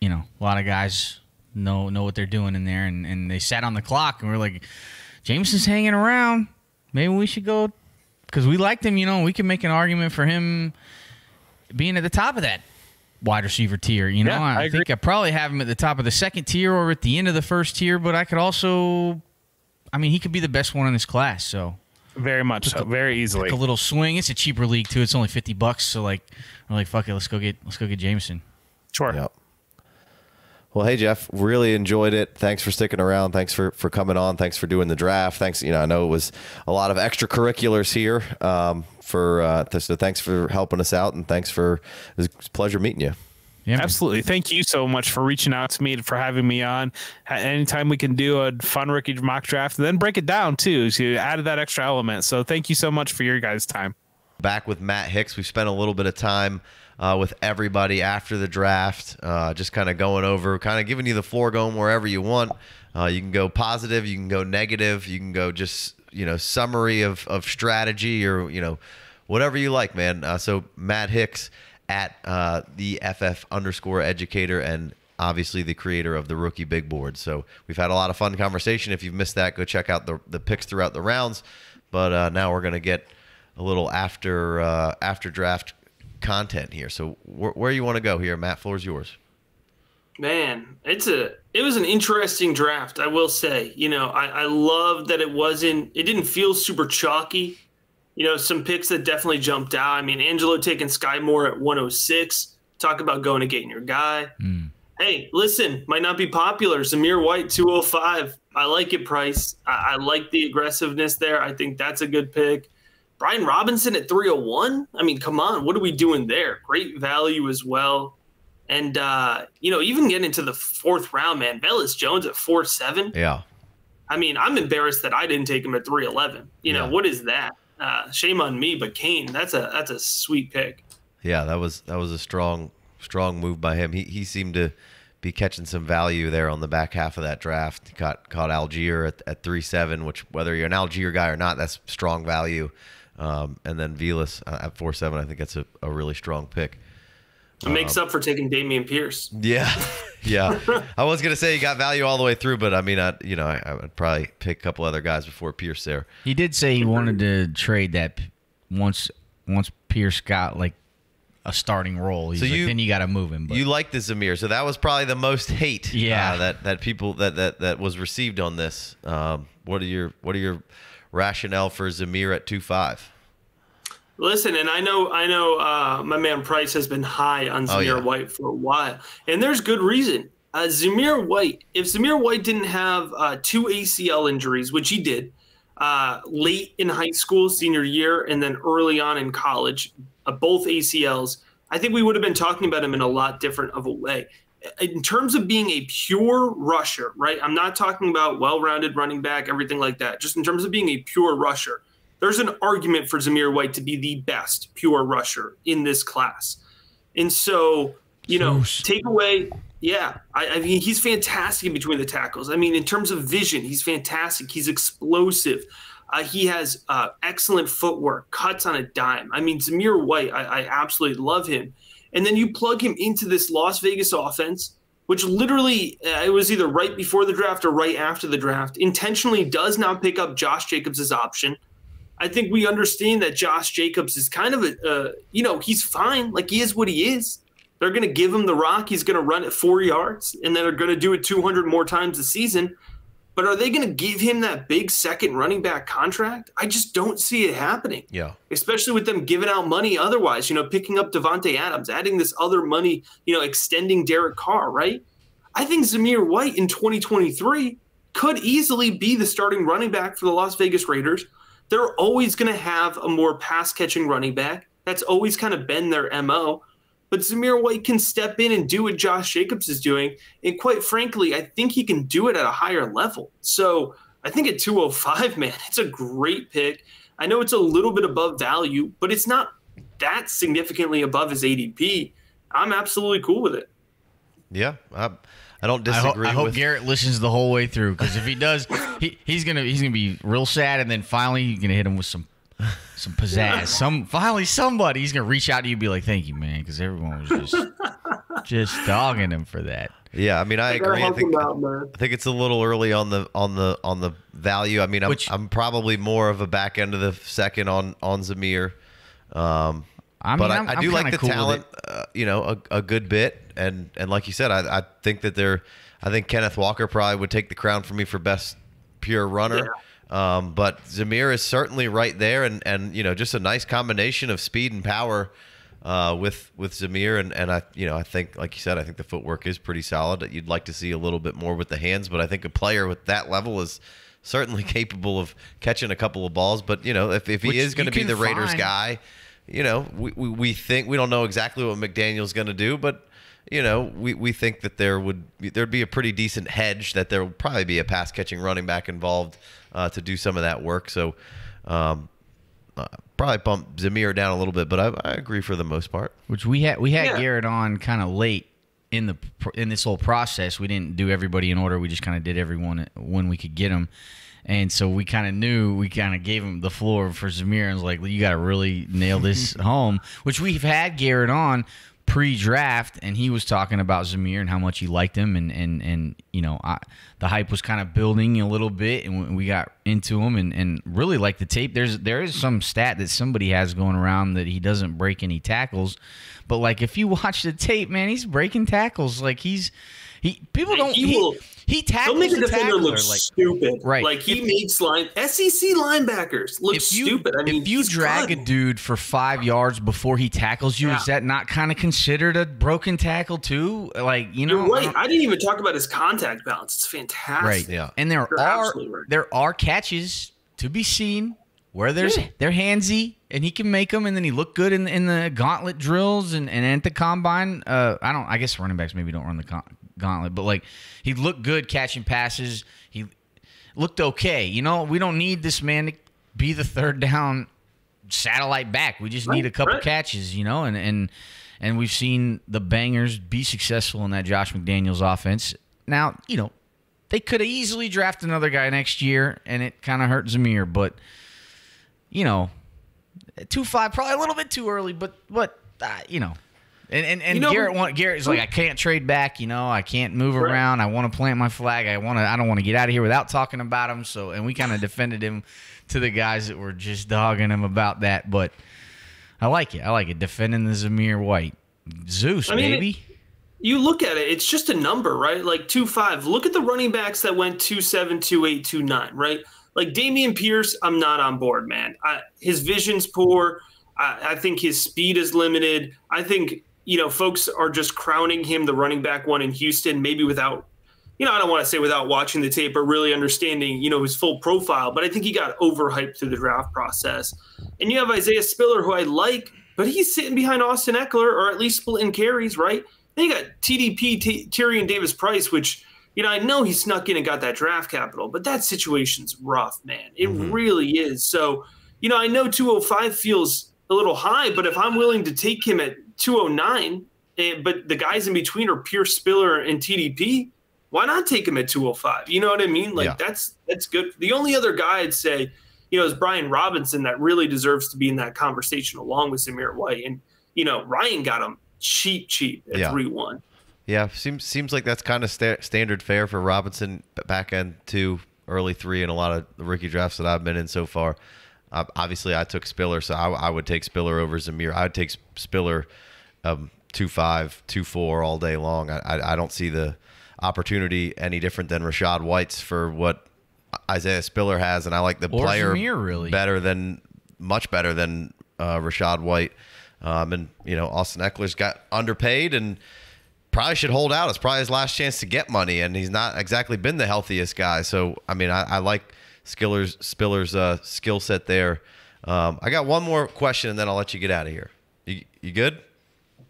you know a lot of guys know know what they're doing in there." And, and they sat on the clock, and we are like, "Jameson's hanging around. Maybe we should go because we liked him. You know, we can make an argument for him being at the top of that." Wide receiver tier, you know. Yeah, I, I think I probably have him at the top of the second tier or at the end of the first tier, but I could also I mean, he could be the best one in this class. So Very much so. Very easily. a little swing. It's a cheaper league too. It's only fifty bucks. So like, we're like, fuck it, let's go get let's go get Jameson. Sure. Yep. Well, hey Jeff, really enjoyed it. Thanks for sticking around. Thanks for for coming on. Thanks for doing the draft. Thanks. You know, I know it was a lot of extracurriculars here. Um, for uh, th- so thanks for helping us out, and thanks for it was a pleasure meeting you. Yeah. Absolutely. Thank you so much for reaching out to me for having me on. Anytime we can do a fun rookie mock draft, and then break it down too. So you added that extra element. So thank you so much for your guys' time. back with Matt Hicks. We spent a little bit of time uh, with everybody after the draft, uh, just kind of going over, kind of giving you the floor, going wherever you want. Uh, you can go positive, you can go negative, you can go just you know summary of of strategy or you know whatever you like, man. Uh, so Matt Hicks at uh, the FF underscore educator and obviously the creator of the rookie big board. So we've had a lot of fun conversation. If you've missed that, go check out the the picks throughout the rounds. But uh, now we're gonna get a little after uh, after draft content here. So where, where you want to go here, Matt? Floor is yours. Man, it's a it was an interesting draft, I will say. You know, I, I love that it wasn't it didn't feel super chalky. You know, some picks that definitely jumped out. I mean, Angelo taking Skyy Moore at 106. Talk about going and getting your guy. Hmm. Hey, listen, might not be popular. Zamir White 205. I like it, Price. I, I like the aggressiveness there. I think that's a good pick. Brian Robinson at 301. I mean, come on, what are we doing there? Great value as well. And uh, you know, even getting into the fourth round, man, Velus Jones at four seven. Yeah. I mean, I'm embarrassed that I didn't take him at 311. You know, what is that? Uh, shame on me, but Kane, that's a that's a sweet pick. Yeah, that was that was a strong strong move by him. He he seemed to be catching some value there on the back half of that draft. He caught caught Allgeier at, at three seven, which whether you're an Allgeier guy or not, that's strong value. Um, and then Velus uh, at four seven, I think that's a, a really strong pick. It makes up for taking Dameon Pierce. Yeah, *laughs* yeah. I was gonna say he got value all the way through, but I mean, I you know I, I would probably pick a couple other guys before Pierce there. He did say he wanted to trade that once once Pierce got like a starting role. He's So like, then you got to move him. But You like the Zamir, so that was probably the most hate. Yeah. uh, that that people that that that was received on this. Um, what are your what are your rationale for Zamir at two five? Listen, and I know I know uh, my man Price has been high on Oh, Zamir yeah. White for a while, and there's good reason. Uh, Zamir White, if Zamir White didn't have uh, two ACL injuries, which he did uh, late in high school, senior year, and then early on in college, uh, both ACLs, I think we would have been talking about him in a lot different of a way. In terms of being a pure rusher, right? I'm not talking about well-rounded running back, everything like that. Just in terms of being a pure rusher, there's an argument for Zamir White to be the best pure rusher in this class. And so, you know, take away, yeah, I, I mean, he's fantastic in between the tackles. I mean, in terms of vision, he's fantastic. He's explosive. Uh, he has uh, excellent footwork, cuts on a dime. I mean, Zamir White, I, I absolutely love him. And then you plug him into this Las Vegas offense, which literally uh, it was either right before the draft or right after the draft, intentionally does not pick up Josh Jacobs' option. I think we understand that Josh Jacobs is kind of a, uh, you know, he's fine. Like he is what he is. They're going to give him the rock. He's going to run it four yards, and then they're going to do it 200 more times a season. But are they going to give him that big second running back contract? I just don't see it happening Yeah, especially with them giving out money otherwise, you know, picking up Davante Adams, adding this other money, you know, extending Derek Carr, right? I think Zamir White in 2023 could easily be the starting running back for the Las Vegas Raiders. They're always going to have a more pass catching running back. That's always kind of been their MO. But Zamir White can step in and do what Josh Jacobs is doing. And quite frankly, I think he can do it at a higher level. So I think at 205, *laughs* man, it's a great pick. I know it's a little bit above value, but it's not that significantly above his ADP. I'm absolutely cool with it. yeah. I, I don't I, ho- disagree I hope with. Garret listens the whole way through because if he does, *laughs* he, he's gonna he's gonna be real sad, and then finally you're gonna hit him with some some pizzazz. *laughs* Some finally somebody he's gonna reach out to you and be like, "Thank you, man," because everyone was just *laughs* just dogging him for that. Yeah, I mean, I, I agree. I think out. I think it's a little early on the on the on the value. I mean, I'm, Which- I'm probably more of a back end of the second on on Zamir. Um, I but mean, I, I'm- I I'm do like the cool talent. Uh, you know, a, a good bit, and and like you said, I, I think that they're. I think Kenneth Walker probably would take the crown for me for best pure runner. Um, but Zamir is certainly right there, and and you know, just a nice combination of speed and power. Uh, with with Zamir and, and I you know I think like you said I think the footwork is pretty solid. You'd like to see a little bit more with the hands, but I think a player with that level is certainly *laughs* capable of catching a couple of balls. But you know if, if he Which is going to be the Raiders find. guy, you know we, we, we think we don't know exactly what McDaniel's going to do, but you know we, we think that there would there'd be a pretty decent hedge that there will probably be a pass catching running back involved uh, to do some of that work. So. Um, uh, probably bump Zamir down a little bit, but I, I agree for the most part. Which we had we had Yeah. Garret on kind of late in the in this whole process. We didn't do everybody in order. We just kind of did everyone when we could get them. And so we kind of knew we kind of gave him the floor for Zamir and was like, you got to really nail this *laughs* home. Which we've had Garret on pre-draft, and he was talking about Zamir and how much he liked him, and and and you know I, the hype was kind of building a little bit, and we got into him, and and really like the tape. There's there is some stat that somebody has going around that he doesn't break any tackles, but like if you *laughs* watch the tape, man, he's breaking tackles. Like he's he people don't he he, will- he tackles make a the defender look like stupid. Right. Like he If- makes line SEC linebackers look if you stupid. I mean, if you drag a dude for five yards before he tackles you, Yeah. is that not kind of considered a broken tackle too? Like you know, You're right. don't- I didn't even talk about his contact balance. It's fantastic. right? Yeah. and there You're are right. there are catches to be seen where there's they're handsy and he can make them, and then he looked good in in the gauntlet drills and, and at the combine. Uh, I don't. I guess running backs maybe don't run the gauntlet, but like he looked good catching passes. He looked okay. You know, we don't need this man to be the third down satellite back. We just need a couple right. catches, you know, and and and we've seen the bangers be successful in that Josh McDaniels offense. Now, you know, they could have easily drafted another guy next year, and it kind of hurt Zamir, but you know, two five probably a little bit too early, but but uh, you know. And and, and You know- Garret want, Garret's like I can't trade back, you know, I can't move Right. around. I want to plant my flag. I want to I don't want to get out of here without talking about him. So and we kind of defended him to the guys that were just dogging him about that, but I like it. I like it defending the Zamir White. Zeus, I mean, baby. you look at it, it's just a number, right? Like two five. Look at the running backs that went two seven, two eight, two nine, right? Like Dameon Pierce, I'm not on board, man. I, his vision's poor. I, I think his speed is limited. I think you know folks are just crowning him the running back one in Houston, maybe without, you know, I don't want to say without watching the tape, or really understanding, you know, his full profile. But I think he got overhyped through the draft process. And you have Isaiah Spiller, who I like, but he's sitting behind Austin Ekeler, or at least splitting carries, right? Then you got TDP, T- Tyrion Davis Price, which, you know, I know he snuck in and got that draft capital, but that situation's rough, man. It really is. So, you know, I know 205 feels a little high, but if I'm willing to take him at 209, eh, but the guys in between are Pierce Spiller and TDP, why not take him at 205? You know what I mean? Like Yeah. that's that's good. The only other guy I'd say, you know, is Brian Robinson that really deserves to be in that conversation along with Zamir White. And, you know, Ryan got him cheap, cheap at Yeah. 3 1. Yeah, seems seems like that's kind of sta- standard fare for Robinson back end two, early three, and a lot of the rookie drafts that I've been in so far. Uh, obviously, I took Spiller, so I, I would take Spiller over Zamir. I would take Spiller um, two five, two four all day long. I, I I don't see the opportunity any different than Rashad White's for what Isaiah Spiller has, and I like the Or player Zamir, really. better than much better than uh, Rashad White. Um, and you know Austin Ekeler's got underpaid and probably should hold out. It's probably his last chance to get money, and he's not exactly been the healthiest guy. So I mean, I, I like Skiller's Spiller's uh, skill set there. Um, I got one more question, and then I'll let you get out of here. You, you good?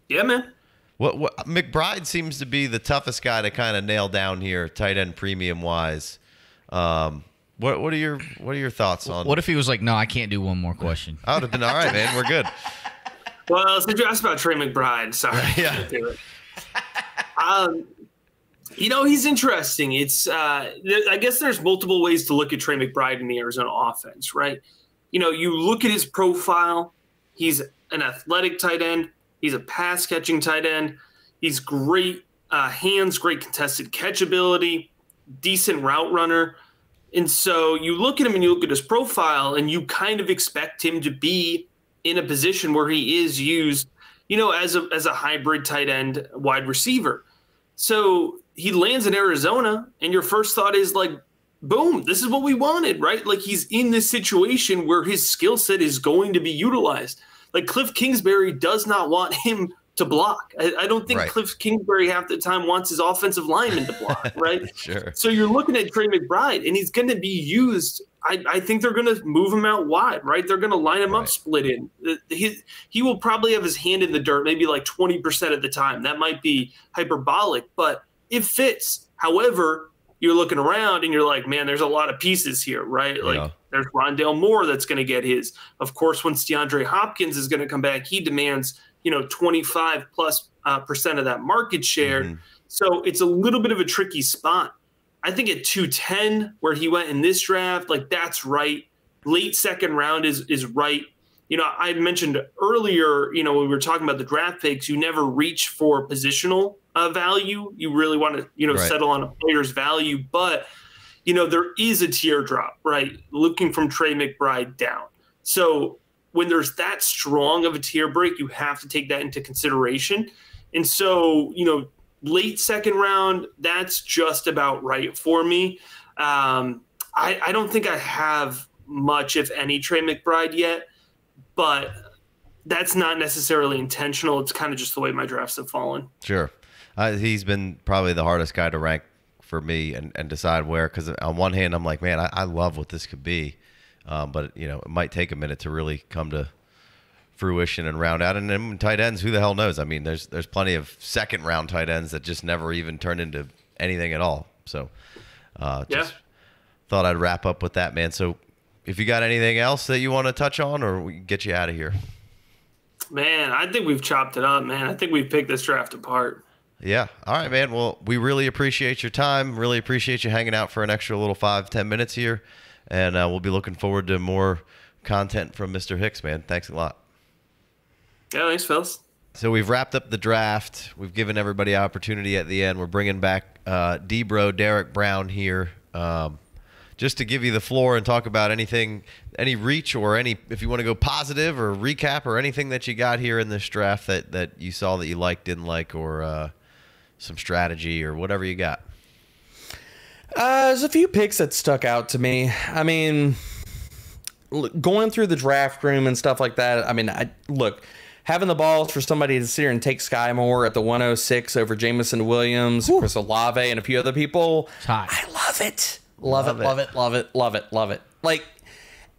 Yeah, man. What, what McBride seems to be the toughest guy to kind of nail down here, tight end premium wise. Um, what what are your what are your thoughts on? What if he was like, no, I can't do one more question? I would have been all right, man. We're good. Well, since you asked about Trey McBride, sorry. *laughs* Yeah. Um, you know, he's interesting. It's, uh, th- I guess there's multiple ways to look at Trey McBride in the Arizona offense, right? You know, you look at his profile, he's an athletic tight end, he's a pass catching tight end, he's great uh, hands, great contested catch ability, decent route runner. And so you look at him and you look at his profile, and you kind of expect him to be in a position where he is used, you know, as a as a hybrid tight end wide receiver. So he lands in Arizona, and your first thought is like, boom, this is what we wanted, right? Like he's in this situation where his skill set is going to be utilized. Like Cliff Kingsbury does not want him to block. I, I don't think Right. Cliff Kingsbury half the time wants his offensive lineman to block, *laughs* right? Sure. So you're looking at Trey McBride, and he's going to be used. I, I think they're going to move him out wide, right? They're going to line him up split in. He, he will probably have his hand in the dirt, maybe like 20% of the time. That might be hyperbolic, but it fits. However, you're looking around and you're like, man, there's a lot of pieces here, right? Like Yeah. there's Rondale Moore that's going to get his. Of course, once DeAndre Hopkins is going to come back, he demands, you know, 25 plus uh, percent of that market share. Mhm. So it's a little bit of a tricky spot. I think at 210, where he went in this draft, like that's right. Late second round is is right. You know, I mentioned earlier, you know, when we were talking about the draft picks, you never reach for positional uh, value. You really want to, you know, Right. settle on a player's value. But, you know, there is a teardrop, right? Looking from Trey McBride down. So when there's that strong of a tier break, you have to take that into consideration. And so, you know, late second round, that's just about right for me. Um, I, I don't think I have much, if any, Trey McBride yet, but that's not necessarily intentional. It's kind of just the way my drafts have fallen. Sure. Uh, he's been probably the hardest guy to rank for me and, and decide where. Because on one hand, I'm like, man, I, I love what this could be. Um, but, you know, it might take a minute to really come to fruition and round out. And then tight ends, who the hell knows? I mean, there's there's plenty of second round tight ends that just never even turn into anything at all. So uh, Yeah. just thought I'd wrap up with that, man. So if you got anything else that you want to touch on, or we can get you out of here. Man, I think we've chopped it up, man. I think we've picked this draft apart. Yeah. All right, man. Well, we really appreciate your time. Really appreciate you hanging out for an extra little five, ten minutes here. And uh, we'll be looking forward to more content from Mr. Hicks, man. Thanks a lot. Yeah, thanks, fellas. So we've wrapped up the draft. We've given everybody opportunity at the end. We're bringing back uh, Debro Derek Brown here, um, just to give you the floor and talk about anything, any reach or any, if you want to go positive or recap or anything that you got here in this draft that that you saw that you liked, didn't like, or uh, some strategy or whatever you got. Uh, there's a few picks that stuck out to me. I mean, l- going through the draft room and stuff like that. I mean, I look having the balls for somebody to sit here and take Skyy Moore at the 106 over Jameson Williams, Chris Olave, and a few other people. I love it. Love, Love it, it. Love it. Love it. Love it. Love it. Like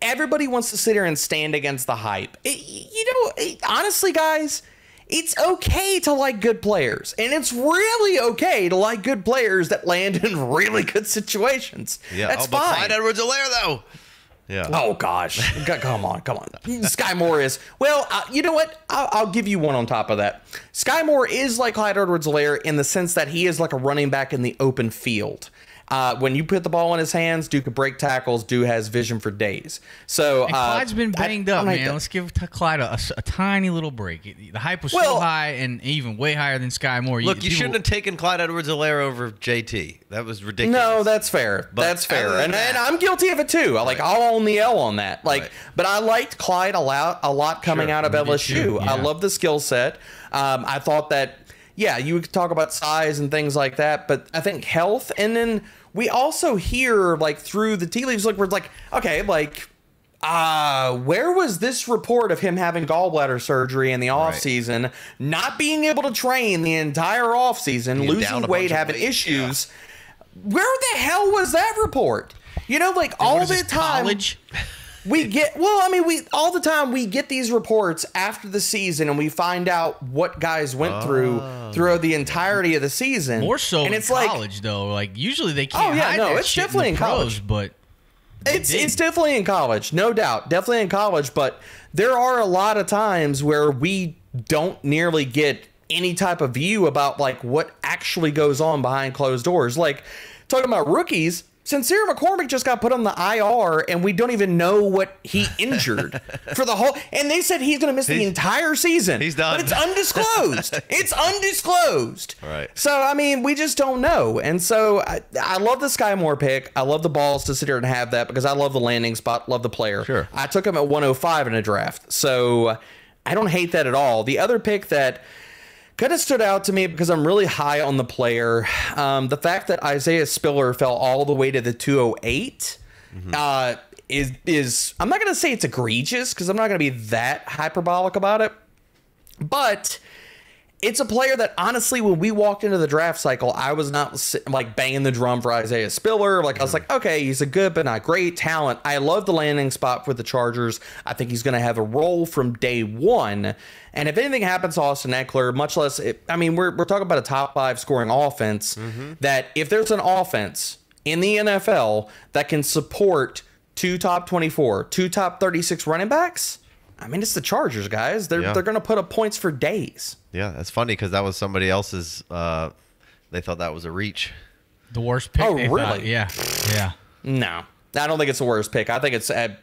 everybody wants to sit here and stand against the hype. It- you know, it- honestly, guys. It's okay to like good players, and it's really okay to like good players that land in *laughs* really good situations. Yeah. that's oh, fine. Clyde Edwards-Helaire though. Yeah. Oh gosh, come on, come on. Skyy Moore is well. Uh, you know what? I'll, I'll give you one on top of that. Skyy Moore is like Clyde Edwards-Helaire in the sense that he is like a running back in the open field. Uh, when you put the ball in his hands, Duke can break tackles. Duke has vision for days. So And uh, Clyde's been banged I up, like man. that. Let's give t- Clyde a, tiny little break. The hype was so high and even way higher than Skyy Moore. Look, you people- shouldn't have taken Clyde Edwards-Helaire over JT. That was ridiculous. No, that's fair. But that's fair, and, that- and I'm guilty of it too. I like I'll own the L on that. Like, but I liked Clyde a lot, a lot coming Sure, out of LSU. too, I love the skill set. Um, I thought that, yeah, you could talk about size and things like that, but I think health, and then we also hear like through the tea leaves, like we're like, okay, like. Uh, where was this report of him having gallbladder surgery in the offseason, not being able to train the entire offseason, Being losing weight, having weight, issues? Where the hell was that report? You know, like all the time college? We get well, I mean, we all the time we get these reports after the season and we find out what guys went through ah. throughout the entirety of the season. More so and in it's like college, though. Like usually they can't. Oh yeah, no, it's definitely in, in the pros, college. but it's it's definitely in college, no doubt, definitely in college. But there are a lot of times where we don't nearly get any type of view about like what actually goes on behind closed doors. Like talking about rookies. Sincere McCormick just got put on the IR, and we don't even know what he *laughs* injured for the whole. And they said he's going to miss the entire season. he's done. but it's undisclosed. *laughs* it's undisclosed. Right. So I mean, we just don't know, and so I, I love the Skyy Moore pick. I love the balls to sit here and have that because I love the landing spot, love the player. Sure. I took him at 105 in a draft, so I don't hate that at all. The other pick that kind of stood out to me because I'm really high on the player. Um, the fact that Isaiah Spiller fell all the way to the 208 uh, is is I'm not going to say it's egregious because I'm not going to be that hyperbolic about it, but it's a player that honestly, when we walked into the draft cycle, I was not like banging the drum for Isaiah Spiller. Like I was mm-hmm. like, okay, he's a good but not great talent. I love the landing spot for the Chargers. I think he's going to have a role from day one. And if anything happens to Austin Ekeler, much less, it, I mean, we're we're talking about a top five scoring offense. Mm-hmm. That if there's an offense in the NFL that can support two top 24, two top 36 running backs. I mean, it's the Chargers, guys. They're Yeah. they're going to put up points for days. Yeah, that's funny because that was somebody else's. Uh, they thought that was a reach. the worst pick. Oh, really? thought. Yeah, yeah. No, I don't think it's the worst pick. I think it's. Uh,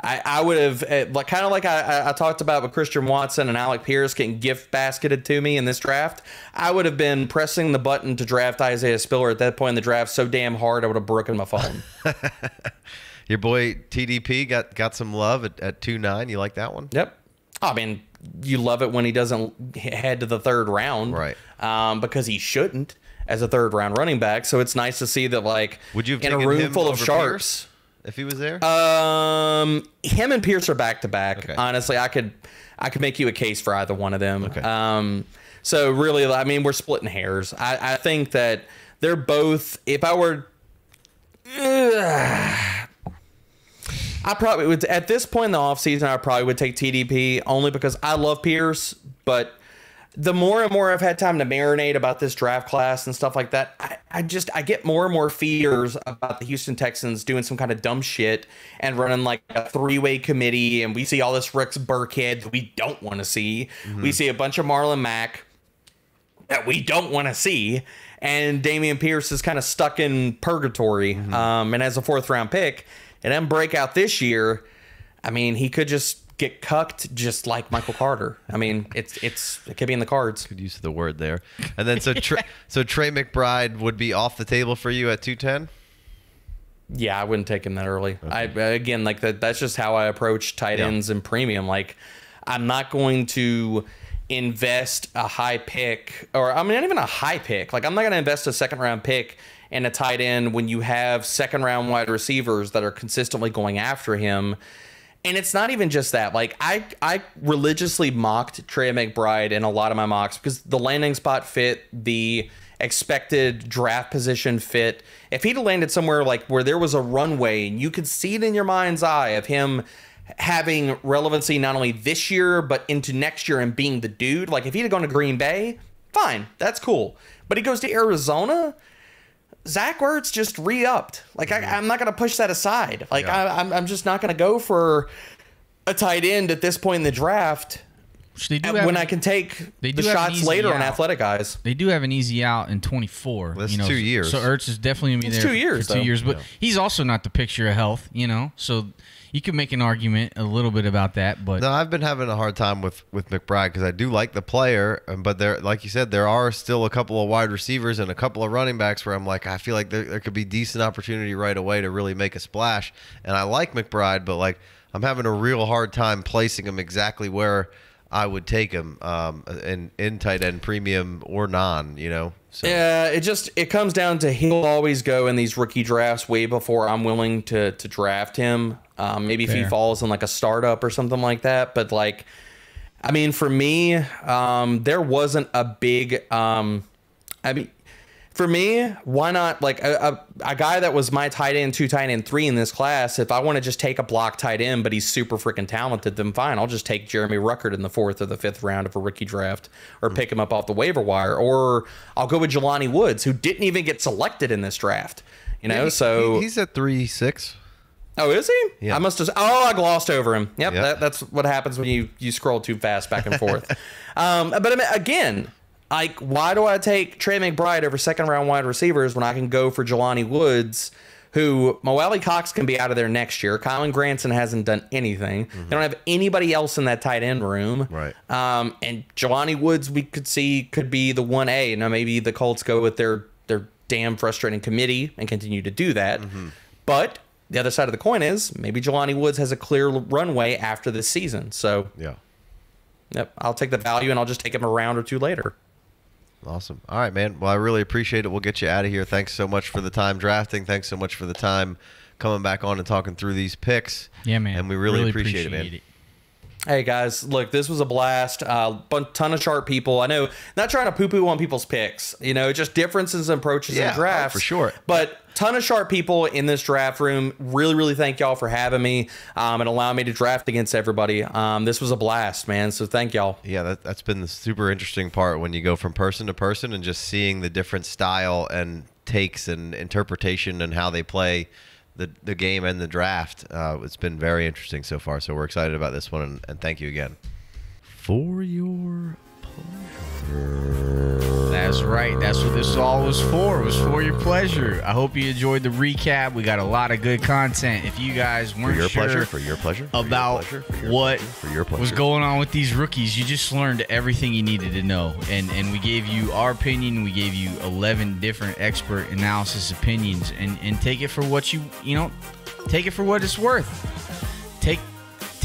I, I would have uh, like kind of like I, I- I talked about with Christian Watson and Alec Pierce getting gift basketed to me in this draft. I would have been pressing the button to draft Isaiah Spiller at that point in the draft so damn hard I would have broken my phone. *laughs* Your boy TDP got got some love at, at two nine. You like that one? Yep. I mean, you love it when he doesn't head to the third round, Right. Um, because he shouldn't as a third round running back. So it's nice to see that, like, Would you have in a room full of sharks. Pierce if he was there? Um, him and Pierce are back to back. Okay. Honestly, I could, I could make you a case for either one of them. Okay. Um, so really, I mean, we're splitting hairs. I, I think that they're both. If I were, *sighs* I probably would at this point in the offseason, I probably would take TDP only because I love Pierce, but the more and more I've had time to marinate about this draft class and stuff like that, I, I just I get more and more fears about the Houston Texans doing some kind of dumb shit and running like a three way committee, and we see all this Rex Burkhead that we don't want to see. We see a bunch of Marlon Mack that we don't want to see, and Dameon Pierce is kind of stuck in purgatory. Um, and as a fourth round pick, and then break out this year, I mean, he could just get cucked just like Michael Carter. I mean, it's it's it could be in the cards. Good use of the word there. And then so Trey, *laughs* so Trey McBride would be off the table for you at 210. Yeah, I wouldn't take him that early. I again like that. That's just how I approach tight Yeah. ends and premium. Like, I'm not going to invest a high pick, or I mean, not even a high pick. Like, I'm not going to invest a second round pick in a tight end when you have second round wide receivers that are consistently going after him. And it's not even just that. Like I, I religiously mocked Trey McBride in a lot of my mocks because the landing spot fit, the expected draft position fit. If he'd landed somewhere like where there was a runway and you could see it in your mind's eye of him having relevancy not only this year but into next year and being the dude. Like if he'd have gone to Green Bay, fine, that's cool. But he goes to Arizona. Zach Ertz just re-upped. Like I, mm-hmm. I'm not going to push that aside. Like I, I'm, I'm just not going to go for a tight end at this point in the draft. They do have when an- I can take They the do have an shots easy later on athletic guys. They do have an easy out in 24. That's you know, two years. So Ertz is definitely gonna be It's there two years, for two though. years, but Yeah. he's also not the picture of health. You know, so you could make an argument a little bit about that. But No, I've been having a hard time with with McBride because I do like the player, but there, like you said, there are still a couple of wide receivers and a couple of running backs where I'm like, I feel like there, there could be decent opportunity right away to really make a splash. And I like McBride, but like I'm having a real hard time placing him exactly where I would take him, um, in in tight end premium or non. You know, so Yeah, it just it comes down to he'll always go in these rookie drafts way before I'm willing to to draft him. Um, maybe if he falls in like a startup or something like that, but like, I mean, for me, um, there wasn't a big. Um, I mean, for me, why not like a, a, a guy that was my tight end, two tight end, three in this class? If I want to just take a block tight end, but he's super freaking talented, then fine. I'll just take Jeremy Ruckert in the fourth or the fifth round of a rookie draft, or pick him up off the waiver wire, or I'll go with Jelani Woods, who didn't even get selected in this draft. You know, He- so he- he's at three six. Oh, is he? Yeah. I must have. Oh, I glossed over him. Yep, Yep. That, that's what happens when you you scroll too fast back and forth. *laughs* um, but again, like, why do I take Trey McBride over second round wide receivers when I can go for Jelani Woods, who Mo Alie-Cox can be out of there next year? Kylen Granson hasn't done anything. They don't have anybody else in that tight end room. Right. Um, and Jelani Woods, we could see could be the one A. Now maybe the Colts go with their their damn frustrating committee and continue to do that. But the other side of the coin is maybe Jelani Woods has a clear runway after this season. So Yeah. yep, I'll take the value and I'll just take him a round or two later. Awesome. All right, man. Well, I really appreciate it. We'll get you out of here. Thanks so much for the time drafting. Thanks so much for the time coming back on and talking through these picks. yeah, man, And we really, appreciate, it, man. Hey guys, look, this was a blast. Uh, ton of sharp people. I know, not trying to poo-poo on people's picks. You know, just differences in approaches Yeah, in drafts oh, for sure. But ton of sharp people in this draft room. Really, really thank y'all for having me um, and allowing me to draft against everybody. Um, this was a blast, man. So thank y'all. Yeah, that, that's been the super interesting part when you go from person to person and just seeing the different style and takes and interpretation and how they play the, the game and the draft. Uh, it's been very interesting so far. So we're excited about this one and, and thank you again. For your That's right. That's what this all was for. It was for your pleasure. I hope you enjoyed the recap. We got a lot of good content. If you guys For weren't your sure pleasure, for your pleasure, for your about pleasure, for your what pleasure, for your pleasure. was going on with these rookies, you just learned everything you needed to know. And and we gave you our opinion. We gave you 11 different expert analysis opinions, and and take it for what you you know, take it for what it's worth. Take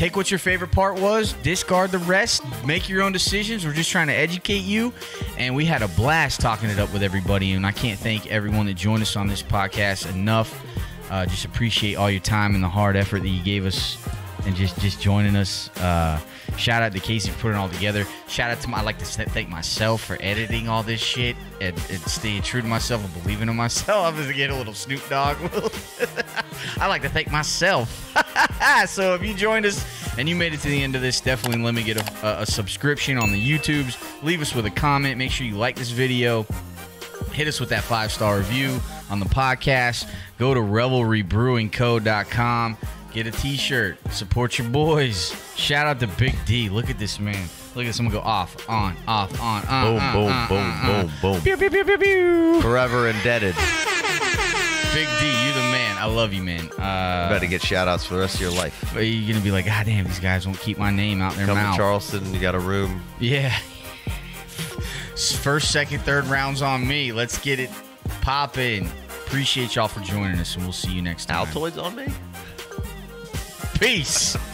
take what your favorite part was, discard the rest, make your own decisions. We're just trying to educate you. And we had a blast talking it up with everybody. And I can't thank everyone that joined us on this podcast enough. Uh, just appreciate all your time and the hard effort that you gave us and just just joining us. Uh, shout out to Casey for putting it all together. Shout out to my, I like to thank myself for editing all this shit and, and staying true to myself and believing in myself. *laughs* I'm gonna get a little Snoop Dogg. *laughs* I like to thank myself. *laughs* so if you joined us and you made it to the end of this, definitely let me get a, a, a subscription on the YouTubes. Leave us with a comment. Make sure you like this video. Hit us with that five star review on the podcast. Go to revelrybrewingco.com. Get a t shirt. Support your boys. Shout out to Big D. Look at this man. Look at someone go off, on, off, on, uh, Boom, uh, boom, uh, boom, uh, uh. boom, boom. Pew, pew, pew, pew, pew. Forever indebted. Big D, you the man. I love you, man. Uh, Better get shout outs for the rest of your life. But you're gonna be like, God damn, these guys won't keep my name out their Come mouth. to Charleston, you got a room. Yeah. First, second, third rounds on me. Let's get it popping. Appreciate y'all for joining us, and we'll see you next time. Altoids on me. Peace. *laughs*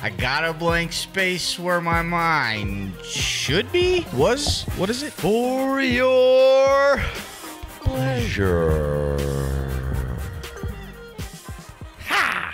I got a blank space where my mind should be, was, what is it? For your pleasure. Ha!